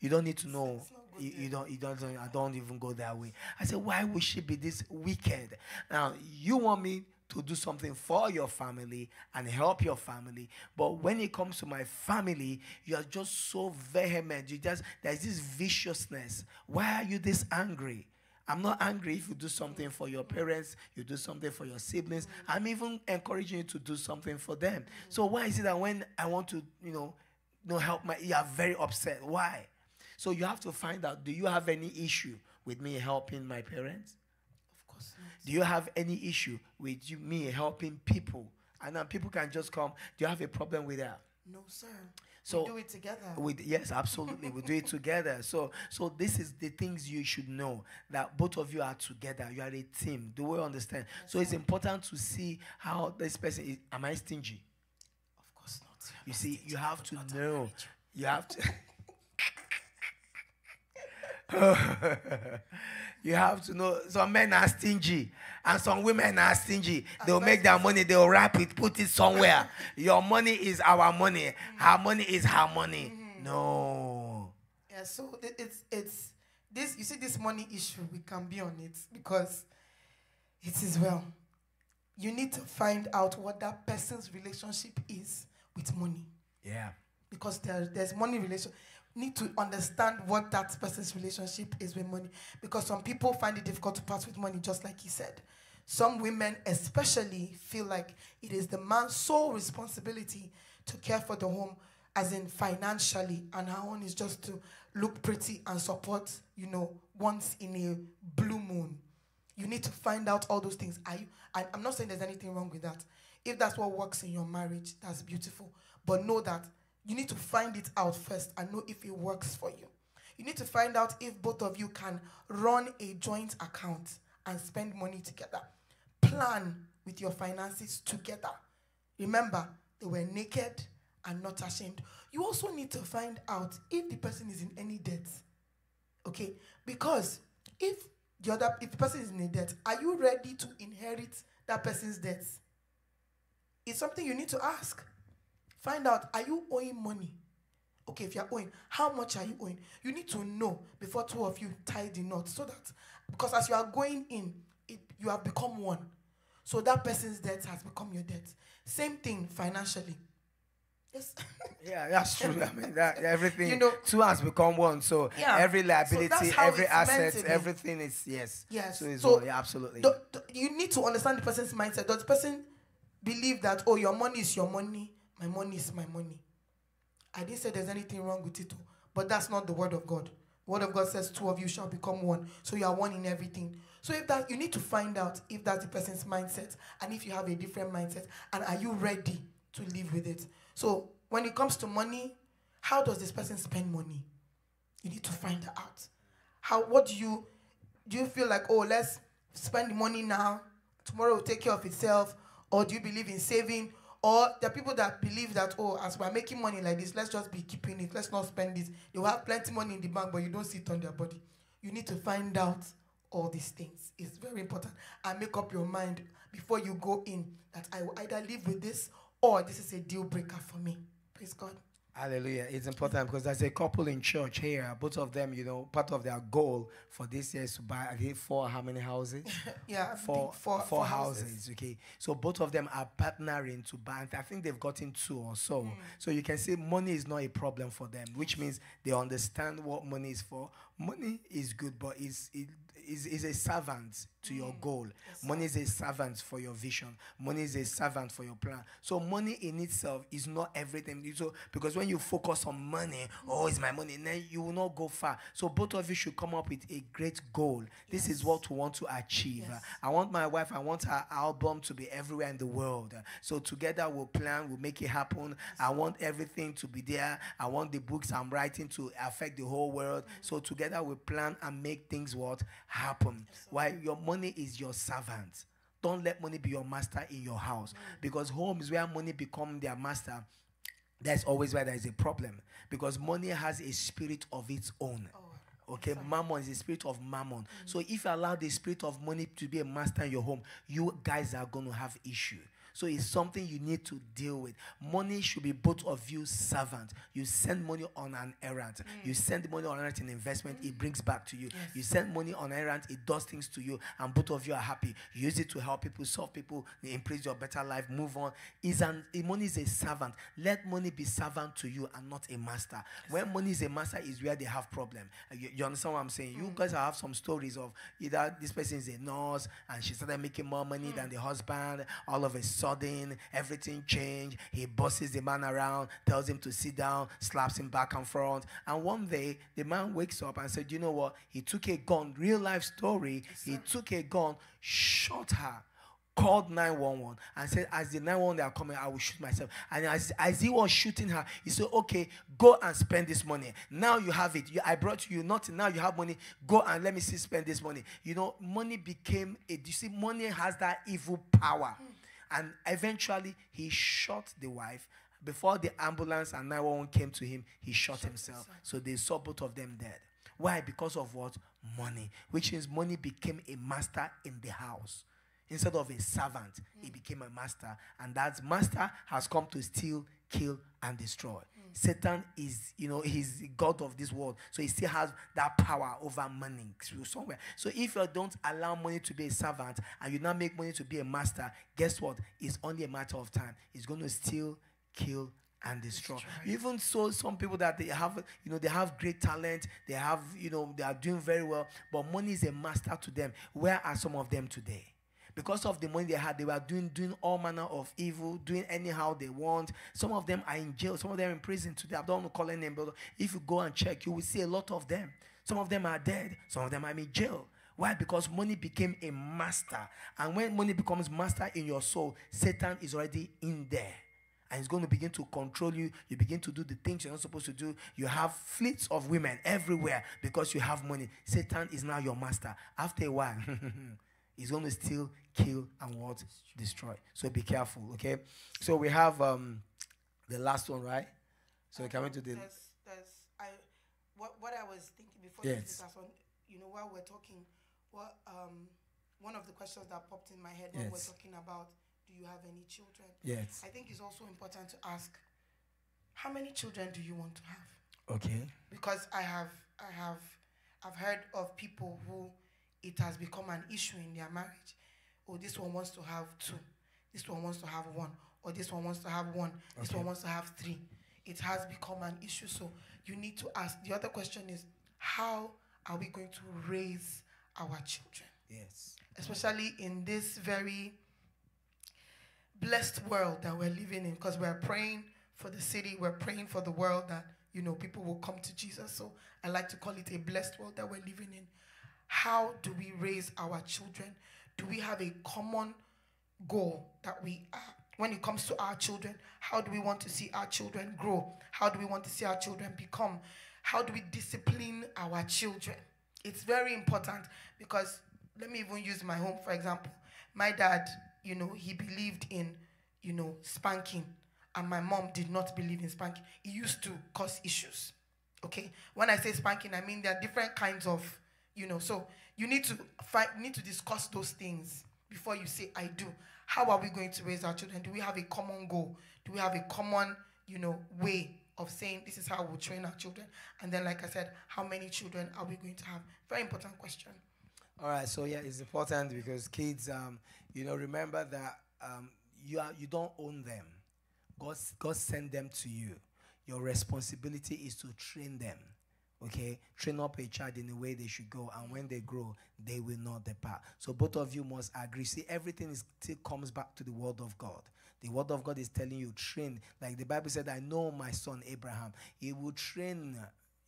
You don't need to know. You, you, don't. You don't. I don't even go that way. I said, why would she be this wicked? Now you want me to do something for your family and help your family, but when it comes to my family, you are just so vehement. You just there's this viciousness. Why are you this angry? I'm not angry if you do something for your parents, you do something for your siblings. I'm even encouraging you to do something for them. So why is it that when I want to, you know, you know help my, you are very upset? Why? So you have to find out do you have any issue with me helping my parents? Of course not. Do you have any issue with you, me helping people? And then people can just come. Do you have a problem with that? No, sir. So we do it together. We, yes, absolutely. we do it together. So so this is the things you should know that both of you are together. You are a team. Do we understand? So it's important to see how this person is. Am I stingy? Of course not. You see, you have to know. You have to. you have to know some men are stingy and some women are stingy. They'll make their money, they'll wrap it, put it somewhere. Your money is our money. Her money is her money. Mm-hmm. No. Yeah, so it's it's this you see this money issue, we can be on it because it is well. You need to find out what that person's relationship is with money. Yeah. Because there, there's money relation need to understand what that person's relationship is with money. Because some people find it difficult to part with money just like he said. Some women especially feel like it is the man's sole responsibility to care for the home as in financially. And her own is just to look pretty and support you know once in a blue moon. You need to find out all those things. Are you I, i'm not saying there's anything wrong with that. If that's what works in your marriage that's beautiful. But know that you need to find it out first and know if it works for you. You need to find out if both of you can run a joint account and spend money together. Plan with your finances together. Remember, they were naked and not ashamed. You also need to find out if the person is in any debt. Okay? Because if the other if the person is in a debt, are you ready to inherit that person's debts? It's something you need to ask. Find out, are you owing money? Okay, if you're owing, how much are you owing? You need to know before two of you tie the knot so that, because as you are going in, it, you have become one. So that person's debt has become your debt. Same thing financially. Yes. yeah, that's true. I mean, that everything you know, two has become one. So yeah. every liability, so every asset, everything is yes. Yes. So, so one, yeah, absolutely. You need to understand the person's mindset. Does the person believe that oh, your money is your money? My money is my money. I didn't say there's anything wrong with it, but that's not the word of God. word of God says two of you shall become one. So you are one in everything. So if that you need to find out if that's the person's mindset and if you have a different mindset and are you ready to live with it. So when it comes to money, how does this person spend money? You need to find out. How what do you do you feel like, oh, let's spend the money now, tomorrow will take care of itself, or do you believe in saving Or there are people that believe that, oh, as we're making money like this, let's just be keeping it. Let's not spend it. They will have plenty money in the bank, but you don't see it on their body. You need to find out all these things. It's very important. And make up your mind before you go in that I will either live with this or this is a deal breaker for me. Praise God. Hallelujah. It's important because there's a couple in church here. Both of them, you know, part of their goal for this year is to buy again four how many houses? yeah, four, four, four, four houses. houses. Okay. So both of them are partnering to buy. I think they've gotten two or so. Hmm. So you can see money is not a problem for them, which means they understand what money is for. Money is good, but is it is, is a servant to your mm, goal. money is a servant for your vision. Money is a servant for your plan. So money in itself is not everything. So because when you focus on money, oh, it's my money, then you will not go far. So both of you should come up with a great goal. This is what we want to achieve. Yes. I want my wife, I want her album to be everywhere in the world. So together we'll plan, we'll make it happen. I want everything to be there. I want the books I'm writing to affect the whole world. So mm. together we plan and make things what happen. Why your money is your servant. Don't let money be your master in your house. Mm. Because home is where money become their master. That's always where there is a problem. Because money has a spirit of its own. Oh, okay, mammon is the spirit of mammon. Mm. So if you allow the spirit of money to be a master in your home, you guys are going to have issue. So it's something you need to deal with. Money should be both of you servant. You send money on an errand. You send money on an errand in investment, it brings back to you. You send money on errand, it does things to you, and both of you are happy. You use it to help people, solve people, improve your better life, move on. Is an money is a servant. Let money be servant to you and not a master. When money is a master, is where they have problem. Uh, You, you understand what I'm saying? You guys have some stories of either this person is a nurse and she started making more money than the husband. All of a sudden, everything changed. He bosses the man around, tells him to sit down, slaps him back and front. And one day, the man wakes up and said, "You know what? He took a gun. Real life story. He took a gun, shot her." called 911 and said, As the 911 they are coming, I will shoot myself. And as, as he was shooting her, he said, Okay, go and spend this money. Now you have it. You, I brought you nothing. Now you have money. Go and let me see spend this money. You know, money became a you see, money has that evil power. Mm. And eventually he shot the wife. Before the ambulance and 911 came to him, he shot, himself. So they saw both of them dead. Why? Because of what? Money. Which means money became a master in the house. Instead of a servant, he mm. became a master. And that master has come to steal, kill, and destroy. Satan is, you know, he's the God of this world. So he still has that power over money through somewhere. So if you don't allow money to be a servant and you now make money to be a master, guess what? It's only a matter of time. It's going to steal, kill, and destroy. Even so, some people that they have, you know, they have great talent, they have, you know, they are doing very well, but money is a master to them. Where are some of them today? Because of the money they had, they were doing doing all manner of evil, doing anyhow they want. Some of them are in jail, some of them are in prison today. I don't want to call any name, but if you go and check, you will see a lot of them. Some of them are dead, some of them are in jail. Why? Because money became a master. And when money becomes master in your soul, Satan is already in there and it's going to begin to control you. You begin to do the things you're not supposed to do. You have fleets of women everywhere because you have money. Satan is now your master. After a while, he's going to steal, kill, and what? Destroy. So be careful, okay? So we have um the last one, right? So we coming to the There's, there's, I, what, what I was thinking before Yes. you took us on, you know, while we're talking, what, um, one of the questions that popped in my head when we're talking about, do you have any children? yes, I think it's also important to ask, how many children do you want to have? okay, Because I have, I have, I've heard of people who it has become an issue in their marriage. Oh, this one wants to have two, this one wants to have one, or this one wants to have one, this Okay. one wants to have three. It has become an issue. So you need to ask. The other question is, how are we going to raise our children? yes, especially in this very blessed world that we're living in because we're praying for the city we're praying for the world that you know people will come to jesus so i like to call it a blessed world that we're living in how do we raise our children? Do we have a common goal that we are when it comes to our children how do we want to see our children grow? How do we want to see our children become? How do we discipline our children? It's very important because let me even use my home for example. My dad you know he believed in you know, spanking, and my mom did not believe in spanking, it used to cause issues. Okay? When I say spanking, I mean there are different kinds of, you know, so you need to fight, need to discuss those things before you say I do. How are we going to raise our children? Do we have a common goal? Do we have a common, you know, way of saying this is how we'll train our children? And then, like I said, how many children are we going to have? Very important question. All right, so yeah, it's important because kids, um, you know, remember that um, you are you don't own them. God, God sent them to you. Your responsibility is to train them. Okay, train up a child in the way they should go, and when they grow, they will not depart. So both of you must agree. See, everything is, still comes back to the word of God. The word of God is telling you train. Like the Bible said, I know my son Abraham. He will train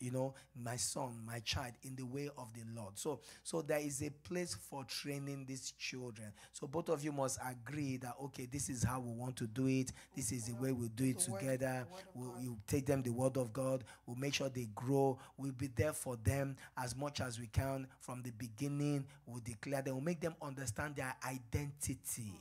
you know my son my child in the way of the lord. So so there is a place for training these children. So both of you must agree that okay this is how we want to do it. This is the way we'll do it together. we'll, we'll take them the word of god. We'll make sure they grow. We'll be there for them as much as we can from the beginning. We'll declare them. We'll make them understand their identity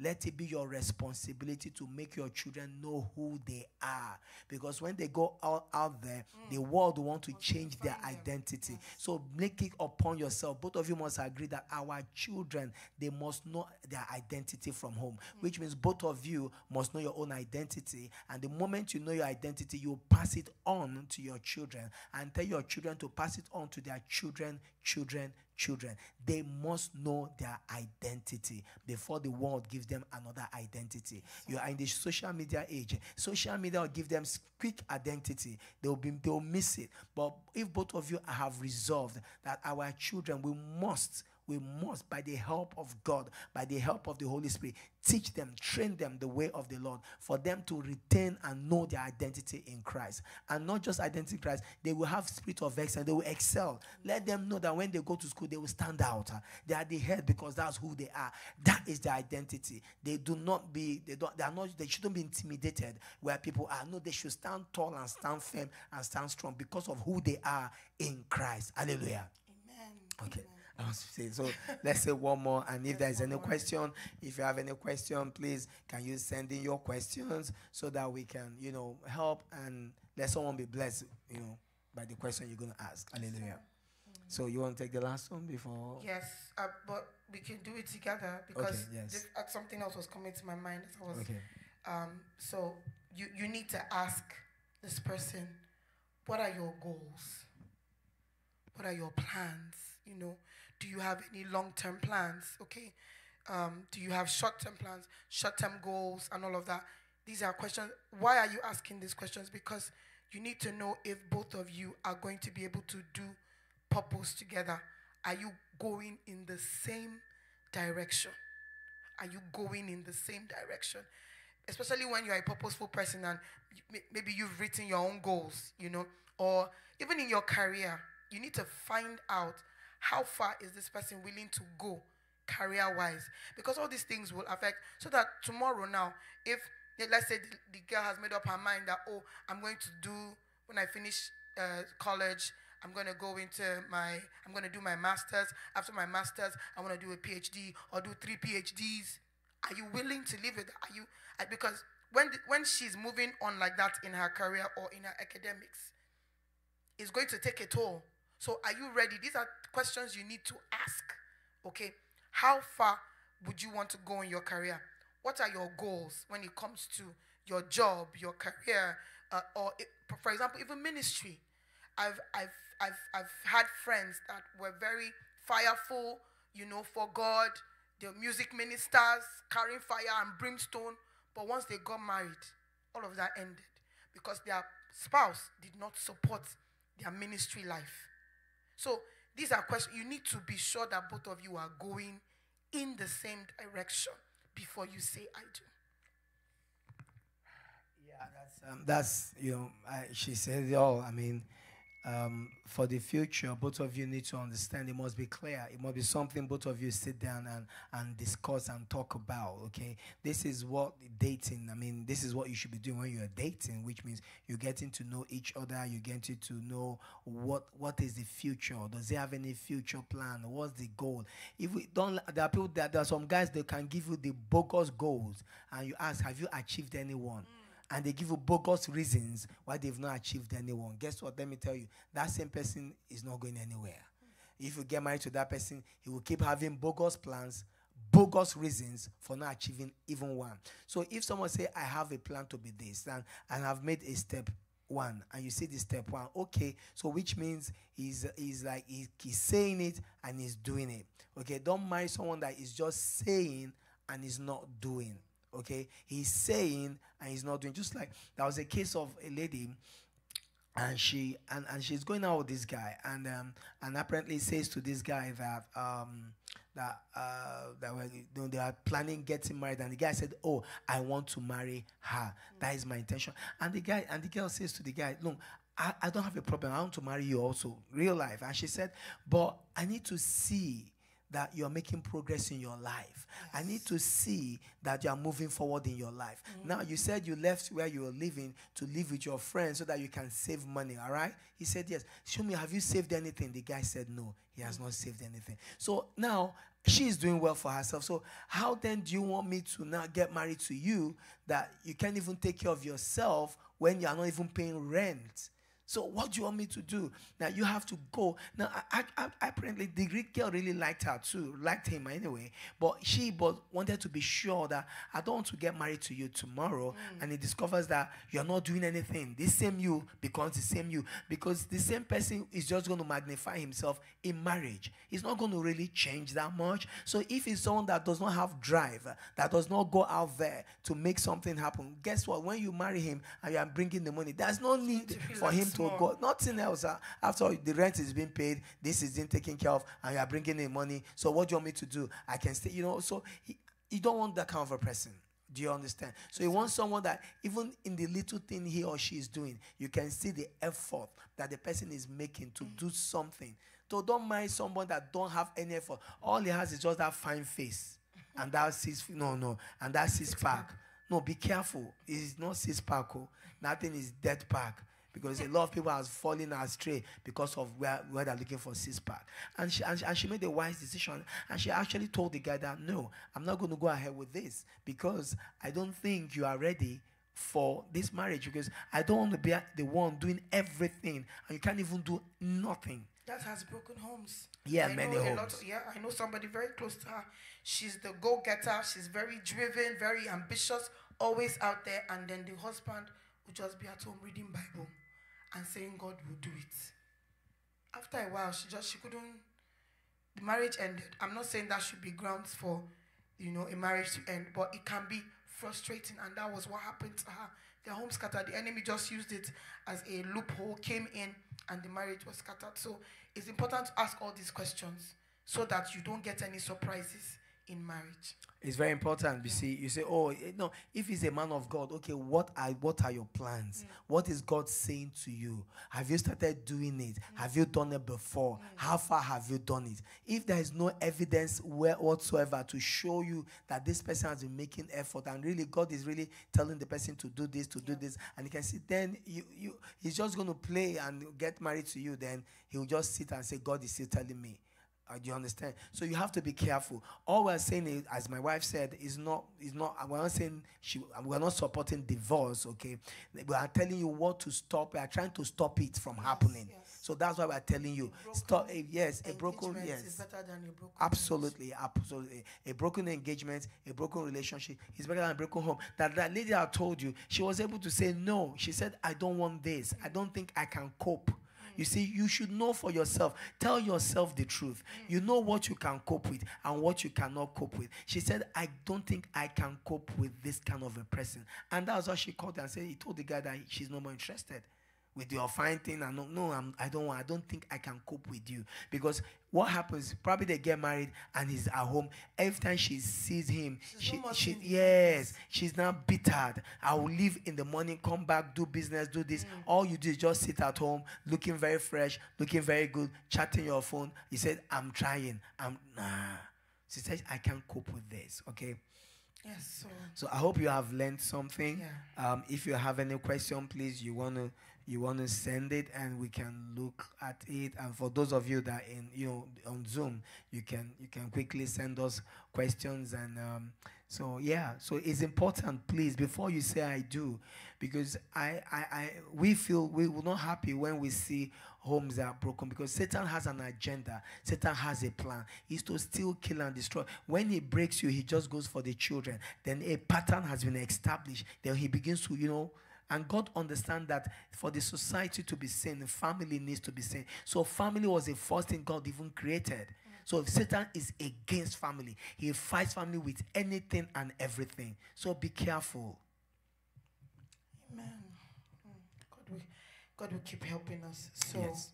let it be your responsibility to make your children know who they are. Because when they go out, out there, mm. the world want to change their identity. So make it upon yourself. Both of you must agree that our children, they must know their identity from home, mm. which means both of you must know your own identity. And the moment you know your identity, you pass it on to your children and tell your children to pass it on to their children, children, children. They must know their identity before the world gives them another identity. You are in the social media age. Social media will give them quick identity. They'll be they'll miss it. But if both of you have resolved that our children we must we must, by the help of God, by the help of the Holy Spirit, teach them, train them the way of the Lord for them to retain and know their identity in Christ. And not just identity in Christ, they will have spirit of excellence, they will excel. Let them know that when they go to school, they will stand out. They are the head because that's who they are. That is their identity. They do not be, they don't, they are not, they shouldn't be intimidated where people are. No, they should stand tall and stand firm and stand strong because of who they are in Christ. Hallelujah. Amen. Okay. Amen. So let's say one more. And if there is any question, if you have any question, please can you send in your questions so that we can, you know, help and let someone be blessed, you know, by the question you're going to ask. Hallelujah. So you want to take the last one before? Yes, uh, but we can do it together because okay, yes. this, uh, something else was coming to my mind as I was. Okay. Um, so you you need to ask this person, what are your goals? What are your plans? You know, do you have any long term plans? Okay. Um, do you have short term plans, short term goals, and all of that? These are questions. Why are you asking these questions? Because you need to know if both of you are going to be able to do purpose together. Are you going in the same direction? Are you going in the same direction? Especially when you're a purposeful person and maybe you've written your own goals, you know, or even in your career, you need to find out how far is this person willing to go career wise? Because all these things will affect. So that tomorrow, now, if let's say the, the girl has made up her mind that, oh, I'm going to do, when I finish uh, college, I'm going to go into my, I'm going to do my master's. After my master's, I want to do a PhD or do three PhDs. Are you willing to live it? Are you, because when, the, when she's moving on like that in her career or in her academics, it's going to take a toll. So, are you ready? These are questions you need to ask. Okay? How far would you want to go in your career? What are your goals when it comes to your job, your career, uh, or it, for example, even ministry? I've, I've, I've, I've had friends that were very fireful, you know, for God. They're music ministers, carrying fire and brimstone. But once they got married, all of that ended because their spouse did not support their ministry life. So these are questions you need to be sure that both of you are going in the same direction before you say I do. Yeah, that's um, that's you know I, she said it all. I mean, um, for the future, both of you need to understand it must be clear. It must be something both of you sit down and, and discuss and talk about. Okay, this is what dating. I mean, this is what you should be doing when you're dating, which means you're getting to know each other. You're getting to know what what is the future. Does he have any future plan? What's the goal? If we don't, there are people that there are some guys that can give you the bogus goals, and you ask, have you achieved anyone? Mm and they give you bogus reasons why they've not achieved anyone. Guess what? Let me tell you, that same person is not going anywhere. If you get married to that person, he will keep having bogus plans, bogus reasons for not achieving even one. So if someone say, I have a plan to be this, and, and I've made a step one, and you see the step one, okay, so which means he's, he's like, he, he's saying it and he's doing it. Okay, don't marry someone that is just saying and is not doing. Okay, he's saying and he's not doing. Just like there was a case of a lady and she and, and she's going out with this guy and um and apparently says to this guy that um that uh that you know, they are planning getting married and the guy said oh i want to marry her. That is my intention. And the guy and the girl says to the guy look I, I don't have a problem. I want to marry you also real life. And she said but i need to see that you're making progress in your life. Yes. I need to see that you are moving forward in your life. Mm-hmm. Now, you said you left where you were living to live with your friends so that you can save money, all right? He said, Yes. Show me, have you saved anything? The guy said, No, he has mm-hmm. not saved anything. So now she is doing well for herself. So, how then do you want me to now get married to you that you can't even take care of yourself when you are not even paying rent? So what do you want me to do? Now you have to go. Now I, I, I apparently the Greek girl really liked her too, liked him anyway. But she but wanted to be sure that I don't want to get married to you tomorrow. Mm. And he discovers that you're not doing anything. This same you becomes the same you because the same person is just going to magnify himself in marriage. He's not going to really change that much. So if he's someone that does not have drive, that does not go out there to make something happen, guess what? When you marry him and you are bringing the money, there's no need for him to for God. Nothing else. Uh, after all, the rent is being paid, this is being taken care of, and you are bringing in money. So what do you want me to do? I can stay. You know. So he, you don't want that kind of a person. Do you understand? So you want someone that even in the little thing he or she is doing, you can see the effort that the person is making to do something. So don't mind someone that don't have any effort. All he has is just that fine face. And that's his no no. And that's his pack. No, be careful. It's not six pack. Oh. Nothing is dead pack because a lot of people are fallen astray because of where, where they're looking for six pack. And she, and, she, and she made a wise decision. And she actually told the guy that, no, I'm not going to go ahead with this because I don't think you are ready for this marriage because I don't want to be the one doing everything and you can't even do nothing. That has broken homes. Yeah, I many homes. Of, yeah, I know somebody very close to her. She's the go-getter. She's very driven, very ambitious, always out there. And then the husband would just be at home reading Bible and saying God will do it. After a while, she just she couldn't. The marriage ended. I'm not saying that should be grounds for, you know, a marriage to end, but it can be frustrating, and that was what happened to her. Their home scattered. The enemy just used it as a loophole, came in, and the marriage was scattered. So it's important to ask all these questions so that you don't get any surprises in marriage. It's very important. You see, you say, "Oh, eh, no." If he's a man of God, okay, what are what are your plans? Mm. What is God saying to you? Have you started doing it? Mm. Have you done it before? Mm. How far have you done it? If there is no evidence where whatsoever to show you that this person has been making effort and really God is really telling the person to do this, to do this, and you can see, then you you he's just going to play and get married to you. Then he'll just sit and say, "God is still telling me." Uh, do you understand? So you have to be careful. All we're saying is, as my wife said, is not is not. We're not saying she. We're not supporting divorce. Okay, we are telling you what to stop. We are trying to stop it from yes, happening. Yes. So that's why we're telling you. Stop. Uh, yes, a broken. Yes, broken absolutely, absolutely. A broken engagement, a broken relationship is better than a broken home. That that lady I told you, she was able to say no. She said, "I don't want this. I don't think I can cope." You see, you should know for yourself. Tell yourself the truth. You know what you can cope with and what you cannot cope with. She said, I don't think I can cope with this kind of a person. And that's why she called and said, he told the guy that she's no more interested. With your fine thing and no, no I'm, i don't want i don't think i can cope with you. Because what happens probably they get married and he's at home. Every time she sees him She's she, she yes she's now bittered. I will leave in the morning come back do business do this. All you do is just sit at home looking very fresh looking very good chatting your phone. He said i'm trying. I'm nah. She says, i can't cope with this okay? Yes. So. So I hope you have learned something. Yeah. Um, if you have any question, please you wanna you wanna send it and we can look at it. And for those of you that in you know on Zoom, you can you can quickly send us questions and um, so yeah. So it's important, please, before you say I do, because I I, I we feel we will not happy when we see homes that are broken because Satan has an agenda. Satan has a plan. He's to steal, kill, and destroy. When he breaks you, he just goes for the children. Then a pattern has been established. Then he begins to, you know, and God understands that for the society to be sane, the family needs to be sane. So family was the first thing God even created. So if Satan is against family, he fights family with anything and everything. So be careful. Amen. Mm. God will, God will keep helping us. So Yes.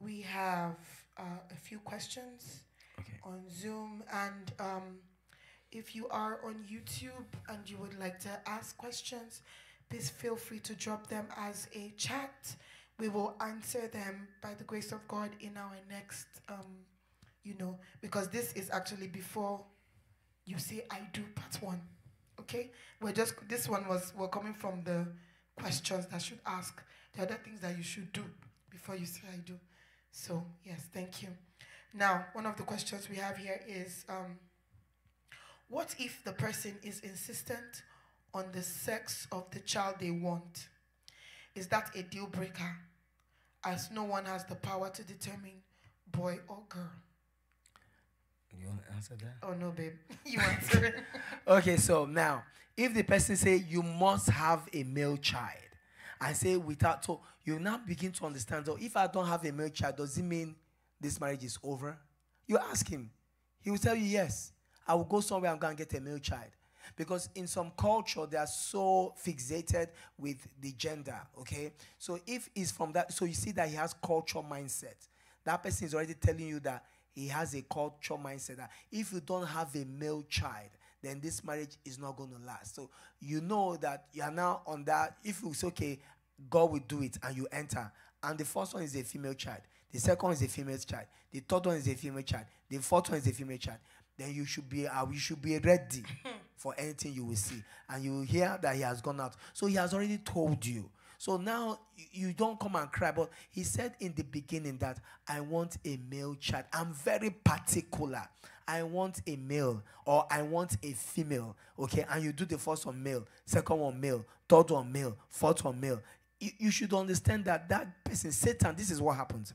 we have uh, a few questions Okay. on Zoom, and um, if you are on YouTube and you would like to ask questions, please feel free to drop them as a chat. We will answer them by the grace of God in our next, um, you know, because this is actually before you say I do part one. Okay? We're just this one was we're coming from the questions that should ask. The other things that you should do before you say I do. So yes, thank you. Now, one of the questions we have here is um, what if the person is insistent on the sex of the child they want? Is that a deal breaker? As no one has the power to determine boy or girl. You want to answer that? Oh no, babe. you answer it. Okay, so now, if the person say you must have a male child, I say without, so you now begin to understand. So if I don't have a male child, does it mean this marriage is over? You ask him, he will tell you yes. I will go somewhere and go and get a male child. Because in some culture, they are so fixated with the gender, okay? So if it's from that, so you see that he has culture mindset. That person is already telling you that he has a culture mindset that if you don't have a male child, then this marriage is not going to last. So you know that you are now on that. If it's okay, God will do it and you enter. And the first one is a female child. The second one is a female child. The third one is a female child. The fourth one is a female child. Then you should be uh, you should be ready for anything you will see, and you will hear that he has gone out. So he has already told you. So now you- don't come and cry. But he said in the beginning that I want a male child. I'm very particular. I want a male or I want a female. Okay, and you do the first one male, second one male, third one male, fourth one male. You, you should understand that that person, Satan, this is what happens.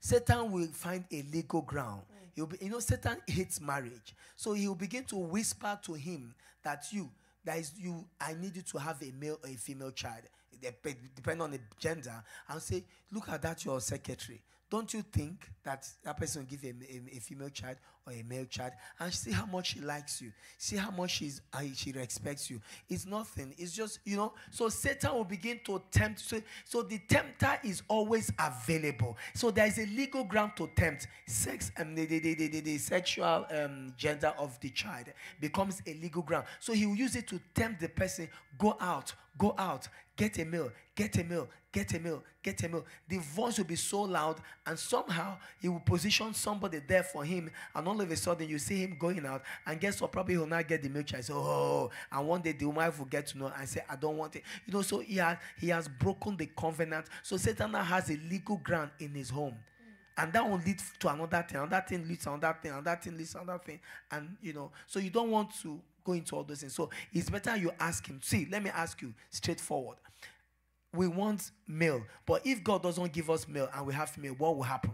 Satan will find a legal ground. He'll be, you know, Satan hates marriage. So he'll begin to whisper to him that you, that is you, I need you to have a male or a female child, dep- depending on the gender, and say, look at that, your secretary. Don't you think that that person give a, a, a female child or a male child and see how much she likes you? See how much she's, uh, she respects you. It's nothing. It's just, you know. So Satan will begin to tempt. So, so the tempter is always available. So there is a legal ground to tempt. Sex and the, the, the, the, the, the sexual um, gender of the child becomes a legal ground. So he will use it to tempt the person go out, go out, get a meal, get a meal, get a meal, get a meal. The voice will be so loud, and somehow he will position somebody there for him, and all of a sudden you see him going out, and guess what? Probably he'll not get the milk I So, oh, and one day the wife will get to know and say, I don't want it. You know, so he has he has broken the covenant. So Satan now has a legal ground in his home. And that will lead to another thing. Another thing leads to another thing. Another thing leads to another thing. And you know, so you don't want to go into all those things. So it's better you ask him. See, let me ask you straightforward. We want male, but if God doesn't give us male and we have female, what will happen?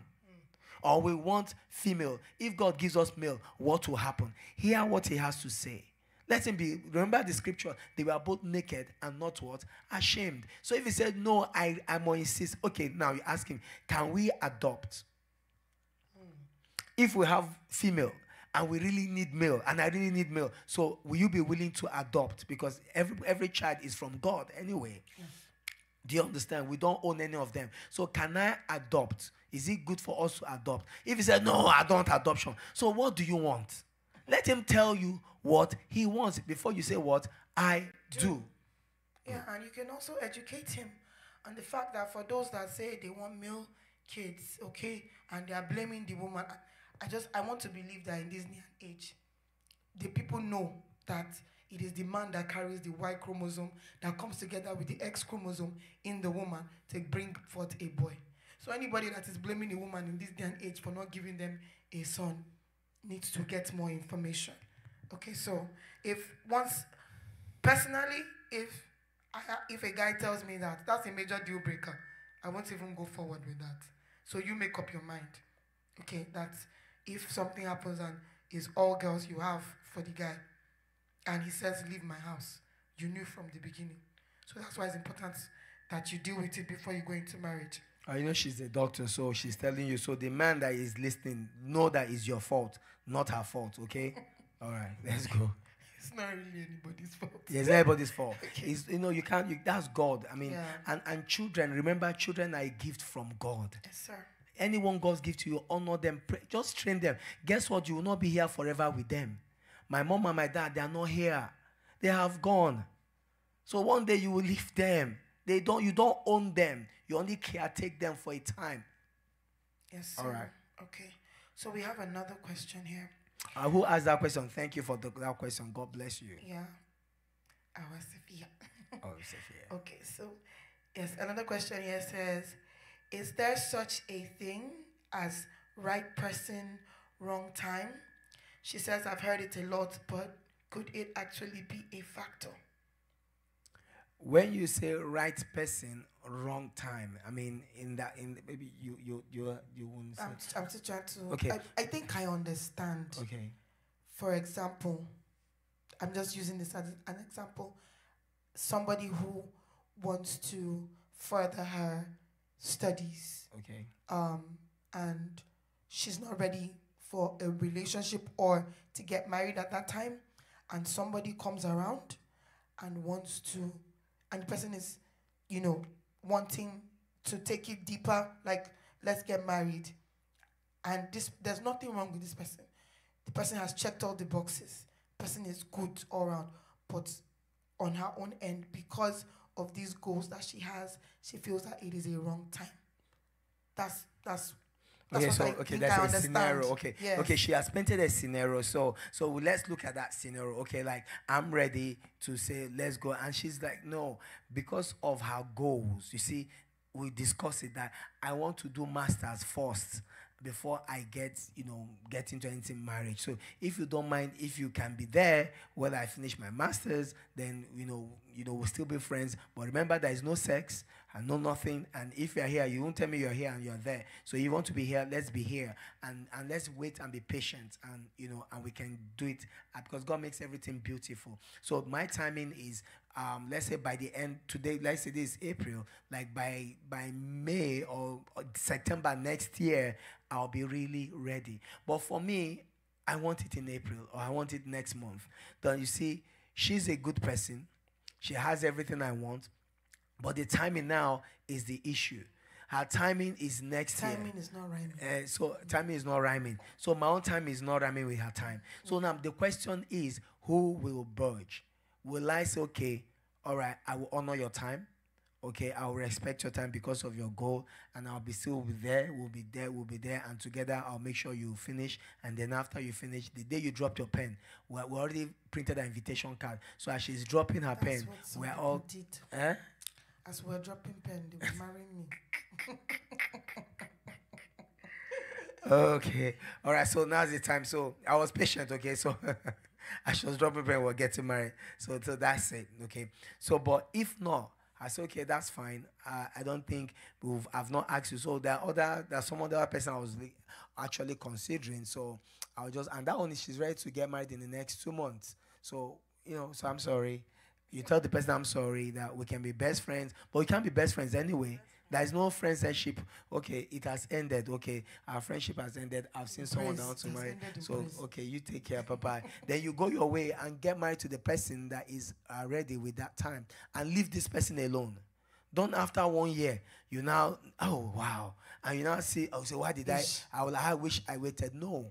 Or we want female. If God gives us male, what will happen? Hear what he has to say. Let him be. Remember the scripture. They were both naked and not what? Ashamed. So if he said, No, I, I must insist. Okay, now you ask him, Can we adopt? If we have female and we really need male, and I really need male, so will you be willing to adopt? Because every every child is from God anyway. Do you understand? We don't own any of them. So can I adopt? Is it good for us to adopt? If he said, No, I don't adoption. So what do you want? Let him tell you what he wants before you say what I do. Yeah, and you can also educate him on the fact that for those that say they want male kids, okay, and they are blaming the woman, I, just I want to believe that in this age, the people know that it is the man that carries the Y chromosome that comes together with the X chromosome in the woman to bring forth a boy. So anybody that is blaming a woman in this day and age for not giving them a son needs to get more information. Okay, so if once personally, if I, if a guy tells me that that's a major deal breaker, I won't even go forward with that. So you make up your mind. Okay, that if something happens and it's all girls you have for the guy, and he says, Leave my house, you knew from the beginning. So that's why it's important that you deal with it before you go into marriage. I know she's a doctor, so she's telling you. So the man that is listening, know that it's your fault, not her fault. Okay. All right, let's go. It's not really anybody's fault. Yeah, it's anybody's fault. It's you know you can't. You, that's God. I mean, Yeah. and and children. Remember, children are a gift from God. Yes, sir. Anyone God's gift to you, honor them. Pray, just train them. Guess what? You will not be here forever with them. My mom and my dad, they are not here. They have gone. So one day you will leave them. They don't. You don't own them. You only caretake them for a time. Yes, sir. All right. Okay. So we have another question here. Uh, who asked that question? Thank you for the, that question. God bless you. Yeah. Our Sophia. Oh, Sophia. Okay, so yes, another question here says, is there such a thing as right person, wrong time? She says, I've heard it a lot, but could it actually be a factor? When you say right person, wrong time. I mean, in that, in maybe you you you you won't. I'm, I'm still trying to. Okay. I, I think I understand. Okay. For example, I'm just using this as an example. Somebody who wants to further her studies Okay. um, and she's not ready for a relationship or to get married at that time, and somebody comes around and wants to, and the person is, you know, wanting to take it deeper, like let's get married, and this there's nothing wrong with this person. The person has checked all the boxes. Person is good all around, but on her own end, because of these goals that she has, she feels that it is a wrong time. That's that's. That's okay, so I okay, that's I a understand. scenario. Okay, Yes. okay, she has painted a scenario. So, so let's look at that scenario. Okay, like I'm ready to say let's go, and she's like, no, because of her goals. You see, we discussed it that I want to do masters first before I get, you know, get into anything marriage. So if you don't mind, if you can be there when I finish my masters, then you know, you know, we'll still be friends. But remember, there is no sex and no nothing. And if you're here, you won't tell me you're here and you're there. So you want to be here, let's be here, and and let's wait and be patient, and you know, and we can do it because God makes everything beautiful. So my timing is um, let's say by the end today, let's say this is April, like by by May or, or September next year, I'll be really ready. But for me, I want it in April or I want it next month. Then you see, she's a good person. She has everything I want. But the timing now is the issue. Her timing is next year. Timing is not rhyming. Uh, so timing is not rhyming. So my own time is not rhyming with her time. So now the question is, who will budge? Will I say, okay, all right, I will honor your time. Okay, I will respect your time because of your goal, and I'll be still there. We'll be there. We'll be there, and together I'll make sure you finish. And then after you finish, the day you drop your pen, we already printed an invitation card. So as she's dropping her That's pen, we're all, did. eh? As we're dropping pen, they were marrying me. Okay. All right. So now's the time. So I was patient. Okay. So I was dropping pen. We're getting married. So, so that's it. Okay. So, but if not, I said, okay, that's fine. I don't think we've, I've not asked you. So there are other, there's some other person I was actually considering. So I'll just, and that one, is she's ready to get married in the next two months. So, you know, so I'm sorry. You tell the person I'm sorry that we can be best friends, but we can't be best friends anyway. There is no friendship. Okay, it has ended. Okay, our friendship has ended. I've seen someone wants to marry. So okay, you take care, Papa. then you go your way and get married to the person that is ready with that time, and leave this person alone. Don't after one year, you now, oh wow. And you now see, oh, so why did I? I will I wish I waited. No.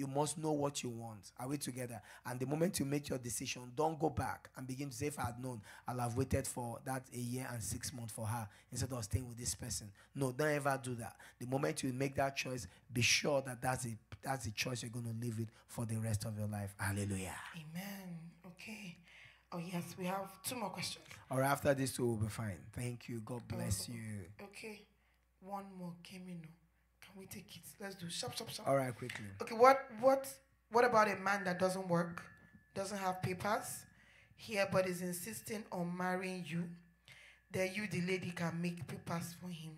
You must know what you want. Are we together? And the moment you make your decision, don't go back and begin to say, if I had known, I'll have waited for that a year and six months for her instead of staying with this person. No, don't ever do that. The moment you make that choice, be sure that that's a that's the choice you're going to live with for the rest of your life. Hallelujah. Amen. Okay. Oh yes, we have two more questions. Or after this, two we'll be fine. Thank you. God bless oh, you. Okay. One more came in. Can we take it? Let's do shop, shop, shop. All right, quickly. Okay, what what what about a man that doesn't work, doesn't have papers here, but is insisting on marrying you? Then you, the lady, can make papers for him.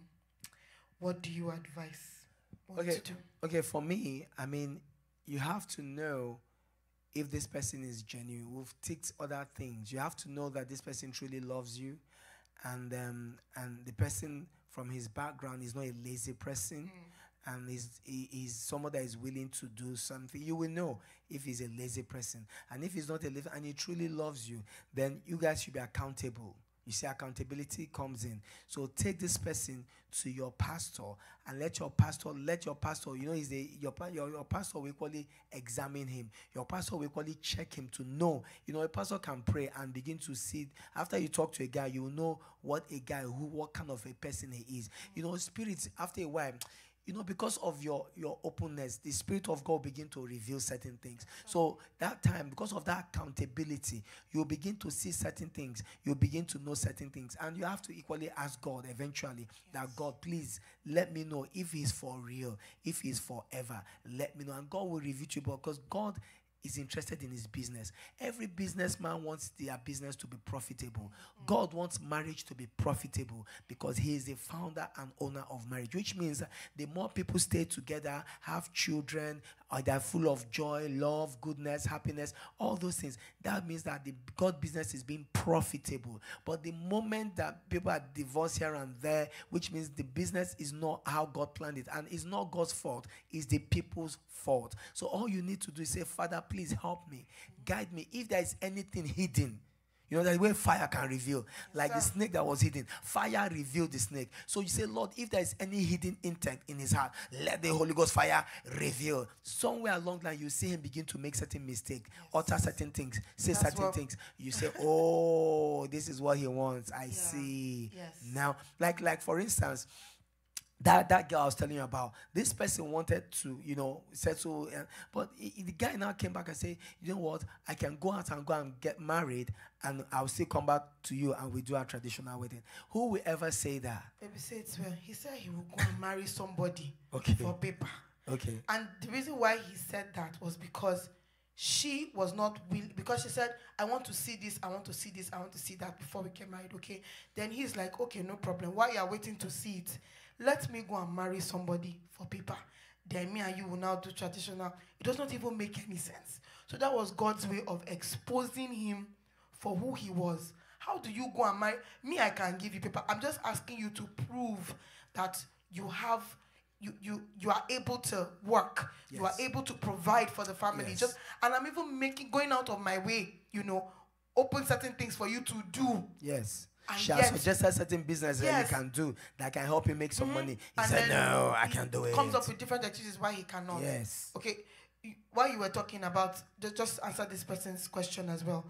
What do you advise? What okay. to do? Okay, for me, I mean, you have to know if this person is genuine. We've ticked other things. You have to know that this person truly loves you, and um, and the person from his background is not a lazy person. Mm and he, he's someone that is willing to do something, you will know if he's a lazy person. And if he's not a lazy and he truly loves you, then you guys should be accountable. You see, accountability comes in. So take this person to your pastor and let your pastor, let your pastor, you know, he's a, your, your, your pastor will equally examine him. Your pastor will equally check him to know. You know, a pastor can pray and begin to see. After you talk to a guy, you know what a guy, who, what kind of a person he is. You know, spirits, after a while, you know because of your your openness the spirit of god begin to reveal certain things. So that time because of that accountability you begin to see certain things. You begin to know certain things. And you have to equally ask god eventually yes. that god please let me know if he's for real if he's forever. Let me know. And god will reveal to you because god is interested in his business. Every businessman wants their business to be profitable. Mm. God wants marriage to be profitable because he is the founder and owner of marriage, which means the more people stay together, have children, are they're full of joy, love, goodness, happiness, all those things. That means that the God business is being profitable. But the moment that people are divorced here and there, which means the business is not how God planned it, and it's not God's fault, it's the people's fault. So all you need to do is say, Father, please help me, guide me. If there is anything hidden, you know, that way fire can reveal. Like the snake that was hidden. Fire revealed the snake. So you say, Lord, if there is any hidden intent in his heart, let the Holy Ghost fire reveal. Somewhere along the line, you see him begin to make certain mistakes, utter certain things, say That's certain things. You say, Oh, this is what he wants. I yeah. see. Yes. Now, like, like for instance, that that girl I was telling you about, this person wanted to, you know, settle, uh, but he, the guy now came back and said, you know what, I can go out and go and get married, and I'll still come back to you and we do our traditional wedding. Who will ever say that? Baby say it well. He said he will go and marry somebody okay. for paper. Okay. And the reason why he said that was because she was not willing because she said, I want to see this, I want to see this, I want to see that before we get married, okay? Then he's like, Okay, no problem. While you're waiting to see it, let me go and marry somebody for paper. Then me and you will now do traditional. It does not even make any sense. So that was God's way of exposing him for who he was. How do you go and marry? Me, I can give you paper. I'm just asking you to prove that you have you you you are able to work yes. you are able to provide for the family yes. just and i'm even making going out of my way you know open certain things for you to do yes and she has suggested certain business yes. that he can do that can help him make some mm-hmm. money. He and said, No, I can't do it. Comes up with different excuses why he cannot. Yes. Okay. While you were talking about, just answer this person's question as well.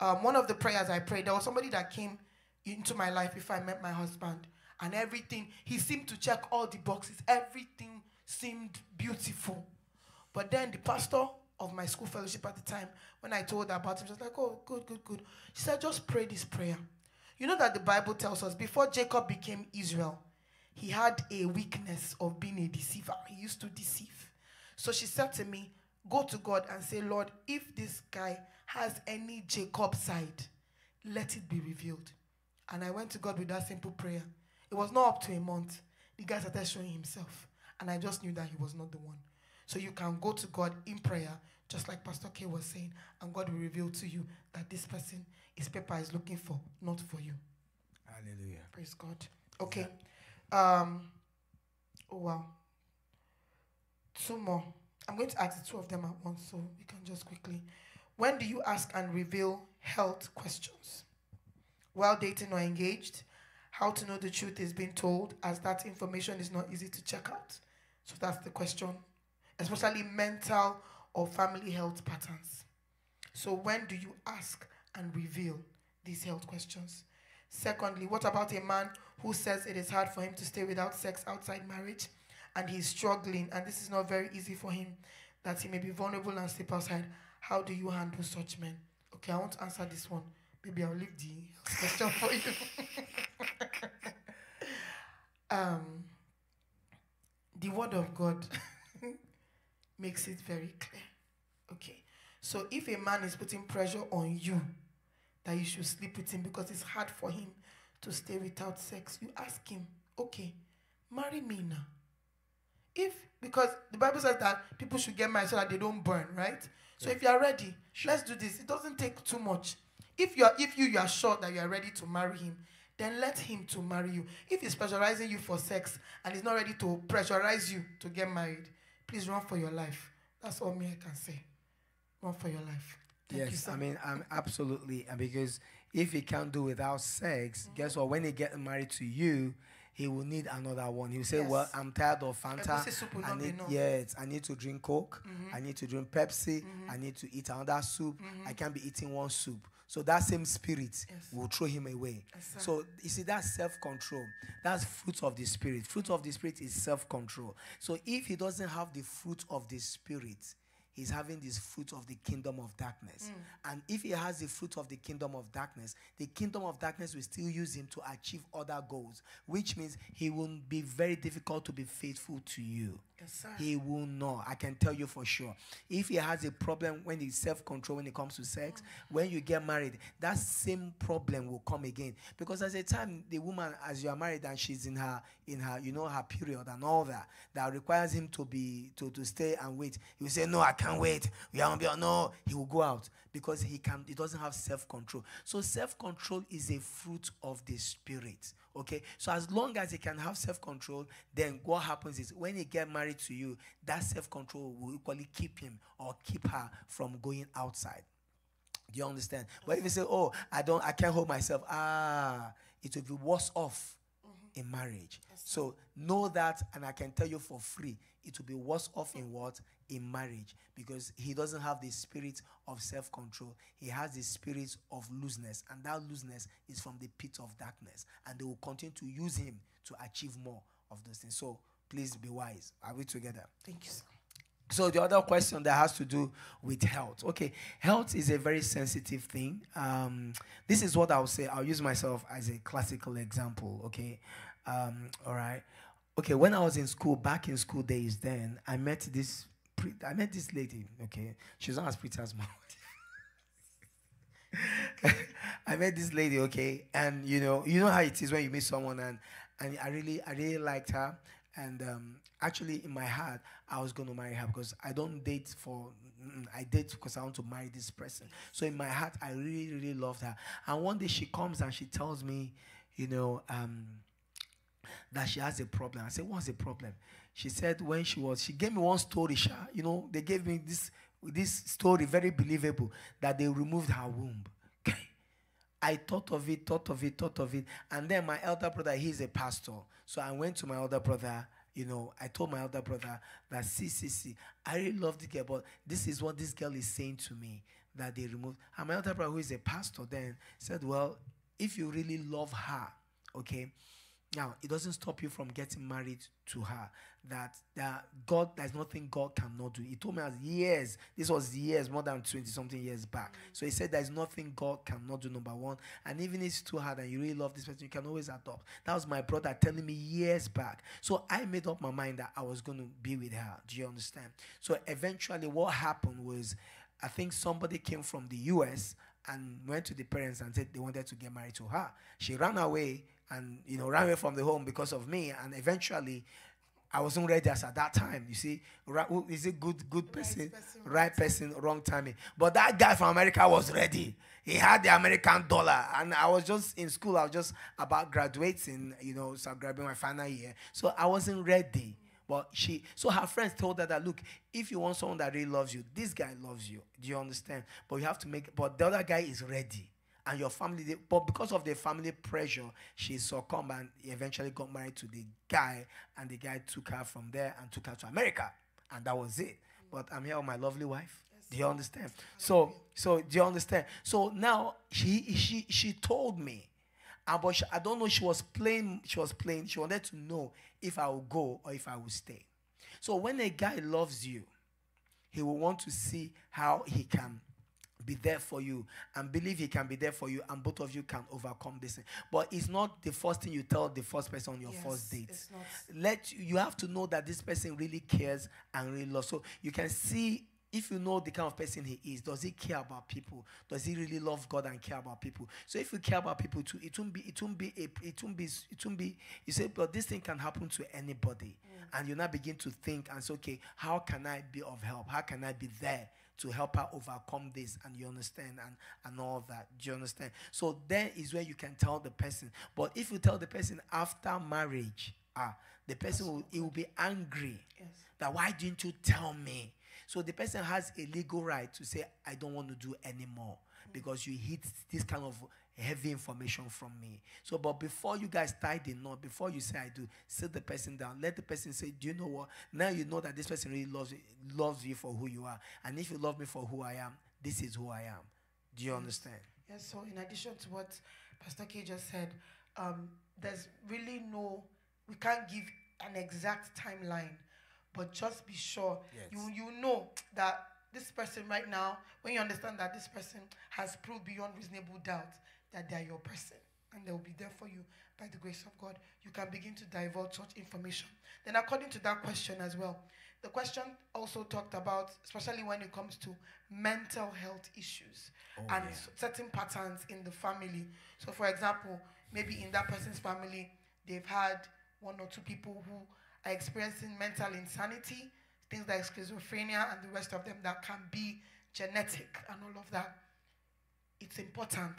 Um, one of the prayers I prayed, there was somebody that came into my life before I met my husband, and everything, he seemed to check all the boxes. Everything seemed beautiful. But then the pastor of my school fellowship at the time, when I told her about him, she was like, Oh, good, good, good. She said, Just pray this prayer. You know that the Bible tells us before Jacob became Israel, he had a weakness of being a deceiver. He used to deceive. So she said to me, Go to God and say, Lord, if this guy has any Jacob side, let it be revealed. And I went to God with that simple prayer. It was not up to a month. The guy started showing himself. And I just knew that he was not the one. So you can go to God in prayer, just like Pastor K was saying, and God will reveal to you that this person his paper is looking for, not for you. Hallelujah. Praise God. Okay. Um. Oh wow. Two more. I'm going to ask the two of them at once, so we can just quickly. When do you ask and reveal health questions? While dating or engaged, How to know the truth is being told, as that information is not easy to check out. So that's the question, especially mental or family health patterns. So, when do you ask and reveal these health questions? Secondly, what about a man who says it is hard for him to stay without sex outside marriage and he's struggling and this is not very easy for him, that he may be vulnerable and sleep outside? How do you handle such men? Okay, I want to answer this one. Maybe I'll leave the question for you. um, the word of God makes it very clear. Okay. So if a man is putting pressure on you that you should sleep with him because it's hard for him to stay without sex, you ask him, okay, marry me now. If because the Bible says that people should get married so that they don't burn, right? So if you are ready, let's do this. It doesn't take too much. If you are if you, you are sure that you are ready to marry him, then let him to marry you. If he's pressurizing you for sex and he's not ready to pressurize you to get married, please run for your life. That's all me I can say. Run for your life. Thank yes, I mean, I'm absolutely, because if he can't do without sex, mm-hmm. guess what? When he get married to you, he will need another one. He will say, yes. "Well, I'm tired of Fanta. I need, yes, I need to drink Coke. Mm-hmm. I need to drink Pepsi. Mm-hmm. I need to eat another soup. Mm-hmm. I can't be eating one soup." So that same spirit yes. will throw him away. Yes, so you see, that's self-control. That's fruit of the spirit. Fruit of the spirit is self-control. So if he doesn't have the fruit of the spirit, he's having this fruit of the kingdom of darkness. Mm. And if he has the fruit of the kingdom of darkness, the kingdom of darkness will still use him to achieve other goals, which means he will be very difficult to be faithful to you. Yes, he will not. I can tell you for sure. If he has a problem when he's self control when it comes to sex, mm. when you get married, that same problem will come again. Because at the time the woman, as you are married and she's in her in her, you know, her period and all that, that requires him to be to, to stay and wait. He will say, No, I can't wait. We haven't been no, he will go out because he can he doesn't have self-control. So self-control is a fruit of the spirit. Okay, so as long as he can have self control, then what happens is when he get married to you, that self control will equally keep him or keep her from going outside. Do you understand? But if you say, "Oh, I don't, I can't hold myself," ah, it will be worse off mm-hmm. in marriage. So know that, and I can tell you for free, it will be worse off in what in marriage because he doesn't have the spirit of self control. He has the spirit of looseness, and that looseness is from the pit of darkness. And they will continue to use him to achieve more of those things. So please be wise. Are we together? Thank you, sir. So the other question that has to do with health. Okay, health is a very sensitive thing. Um, this is what I'll say. I'll use myself as a classical example. Okay, um, all right. Okay, when I was in school, back in school days, then I met this pre- I met this lady, okay? She's not as pretty as my I met this lady, okay, and you know, you know how it is when you meet someone, and and I really, I really liked her, and um, actually in my heart, I was going to marry her because I don't date for, I date because I want to marry this person. So in my heart, I really, really loved her, and one day she comes and she tells me, you know, um, that she has a problem. I said, what's the problem? She said when she was, she gave me one story, Sha. You know, they gave me this this story, very believable, that they removed her womb. I thought of it, thought of it, thought of it. And then my elder brother, he's a pastor. So I went to my elder brother, you know, I told my elder brother that, see, see, see, I really love the girl, but this is what this girl is saying to me that they removed. And my elder brother, who is a pastor, then said, well, if you really love her, okay, now, it doesn't stop you from getting married to her. That that God, there's nothing God cannot do. He told me as years, this was years, more than 20 something years back. So he said there's nothing God cannot do, number one. And even if it's too hard and you really love this person, you can always adopt. That was my brother telling me years back. So I made up my mind that I was going to be with her. Do you understand? So eventually, what happened was, I think somebody came from the US and went to the parents and said they wanted to get married to her. She ran away and you know ran away from the home because of me and eventually I wasn't ready as at that time. You see, right, is it good, good person, right person, right person, wrong timing. But that guy from America was ready. He had the American dollar, and I was just in school. I was just about graduating, you know, so grabbing my final year. So I wasn't ready. But she, so her friends told her that, look, if you want someone that really loves you, this guy loves you. Do you understand? But you have to make. But the other guy is ready and your family. They, but because of the family pressure, she succumbed and eventually got married to the guy, and the guy took her from there and took her to America, and that was it. But I'm here with my lovely wife. Do you understand? So, so do you understand? So now she she she told me, uh, but she, I don't know. She was playing. She was playing. She wanted to know if I will go or if I will stay. So when a guy loves you, he will want to see how he can be there for you and believe he can be there for you and both of you can overcome this but it's not the first thing you tell the first person on your Yes, first date. let you have to know that this person really cares and really loves. So you can see if you know the kind of person he is does he care about people? Does he really love god and care about people? So if you care about people too it won't be it won't be a, it won't be it won't be you say but this thing can happen to anybody. Mm. And you now begin to think and say okay how can i be of help? How can i be there to help her overcome this and you understand and and all that. Do you understand? So there is where you can tell the person. But if you tell the person after marriage ah the person will he will be angry. Yes. that why didn't you tell me? So the person has a legal right to say i don't want to do anymore because you hit this kind of heavy information from me. So but before you guys tie the knot before you say i do sit the person down. Let the person say do you know what? Now you know that this person really loves you, loves you for who you are. And if you love me for who i am this is who i am. Do you understand? Yes, so in addition to what Pastor K just said, um, there's really no, we can't give an exact timeline, but just be sure Yes. you you know that this person right now, when you understand that this person has proved beyond reasonable doubt that they are your person and they will be there for you by the grace of God, you can begin to divulge such information. Then, according to that question as well, the question also talked about, especially when it comes to mental health issues Oh, and yeah. certain patterns in the family. So, for example, maybe in that person's family, they've had one or two people who are experiencing mental insanity, things like schizophrenia, and the rest of them that can be genetic and all of that. It's important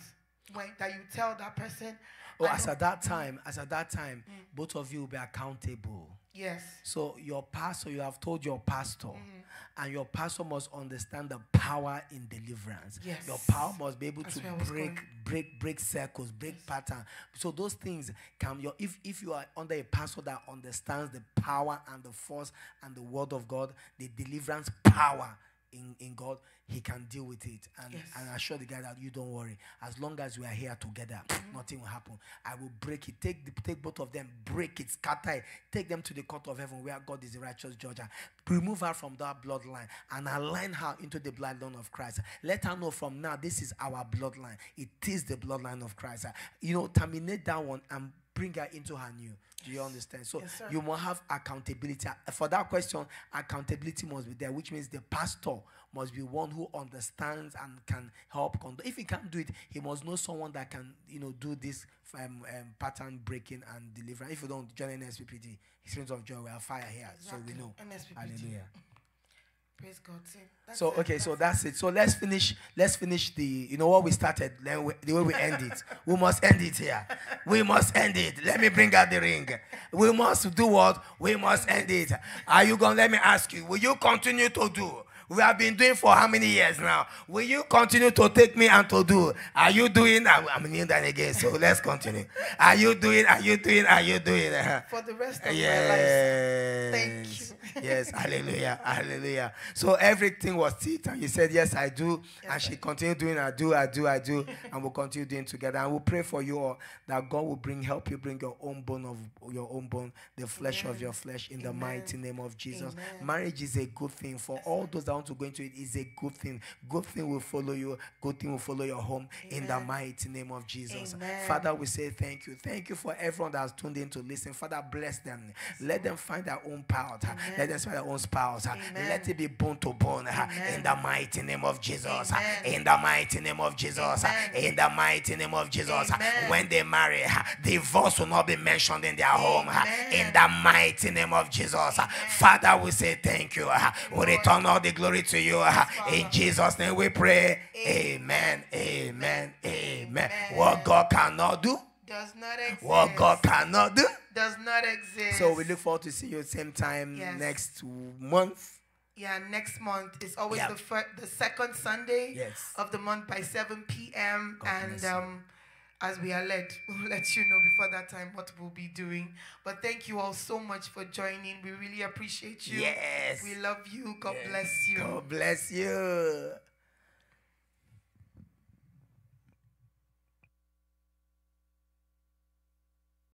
when that you tell that person. oh as at that time as at that time both of you will be accountable yes, So your pastor, you have told your pastor, Mm-hmm. and your pastor must understand the power in deliverance. Yes. Your power must be able That's to where I was break, going. break, break circles, break pattern. So those things come. your if if you are under a pastor that understands the power and the force and the word of God, the deliverance power in, in God, he can deal with it. And Yes. and I assure the guy that you don't worry. As long as we are here together, mm-hmm. nothing will happen. I will break it. Take the, take both of them, break it, scatter it, take them to the court of heaven where God is the righteous judge. Remove her from that bloodline and align her into the bloodline of Christ. Let her know from now this is our bloodline. It is the bloodline of Christ. You know, terminate that one and bring her into her new. Do you understand? So Yes, you must have accountability. For that question, accountability must be there, which means the pastor must be one who understands and can help. If he can't do it, he must know someone that can, you know, do this um, um, pattern breaking and deliverance. If you don't join NSPPD, Streams of Joy, we are fire here, so we know. NSPPD. Hallelujah. Praise God. So okay, so that's it. So let's finish. Let's finish the. You know what we started. Then we, the way we end it. We must end it here. We must end it. Let me bring out the ring. We must do what? We must end it. Are you going? to Let me ask you. Will you continue to do? We have been doing for how many years now? Will you continue to take me and to do? Are you doing? I'm, kneeling down again. So let's continue. Are you doing? Are you doing? Are you doing? Uh-huh. for the rest of my life. Yes. Thank you. yes. Hallelujah. Hallelujah. So everything was it, and you said, Yes, I do. Yes, and she continued doing, I do, I do, I do. and we'll continue doing together. And we'll pray for you all that God will bring help you bring your own bone of your own bone, the flesh of your flesh in the mighty name of Jesus. Amen. Marriage is a good thing. For all those that to go into it, is a good thing. Good thing will follow you, good thing will follow your home in the mighty name of Jesus. Amen. Father, we say thank you. Thank you for everyone that has tuned in to listen. Father, bless them. Let them find their own power. Let them find their own spouse. Amen. Let it be bone to bone. Amen. In the mighty name of Jesus. Amen. In the mighty name of Jesus. Amen. In the mighty name of Jesus. Amen. When they marry, divorce will not be mentioned in their home. Amen. In the mighty name of Jesus. Father, we say thank you. We return all the glory to you. In Jesus' name we pray. Amen. Amen. Amen. What God cannot do, Does not exist. what God cannot do. does not exist. So we look forward to see you same time Yes. next month. Yeah, next month is always Yeah. the the second Sunday Yes. of the month by 7 p.m. God and um, as we are led, we'll let you know before that time what we'll be doing. But thank you all so much for joining. We really appreciate you. Yes. We love you. God Yes. bless you. God bless you.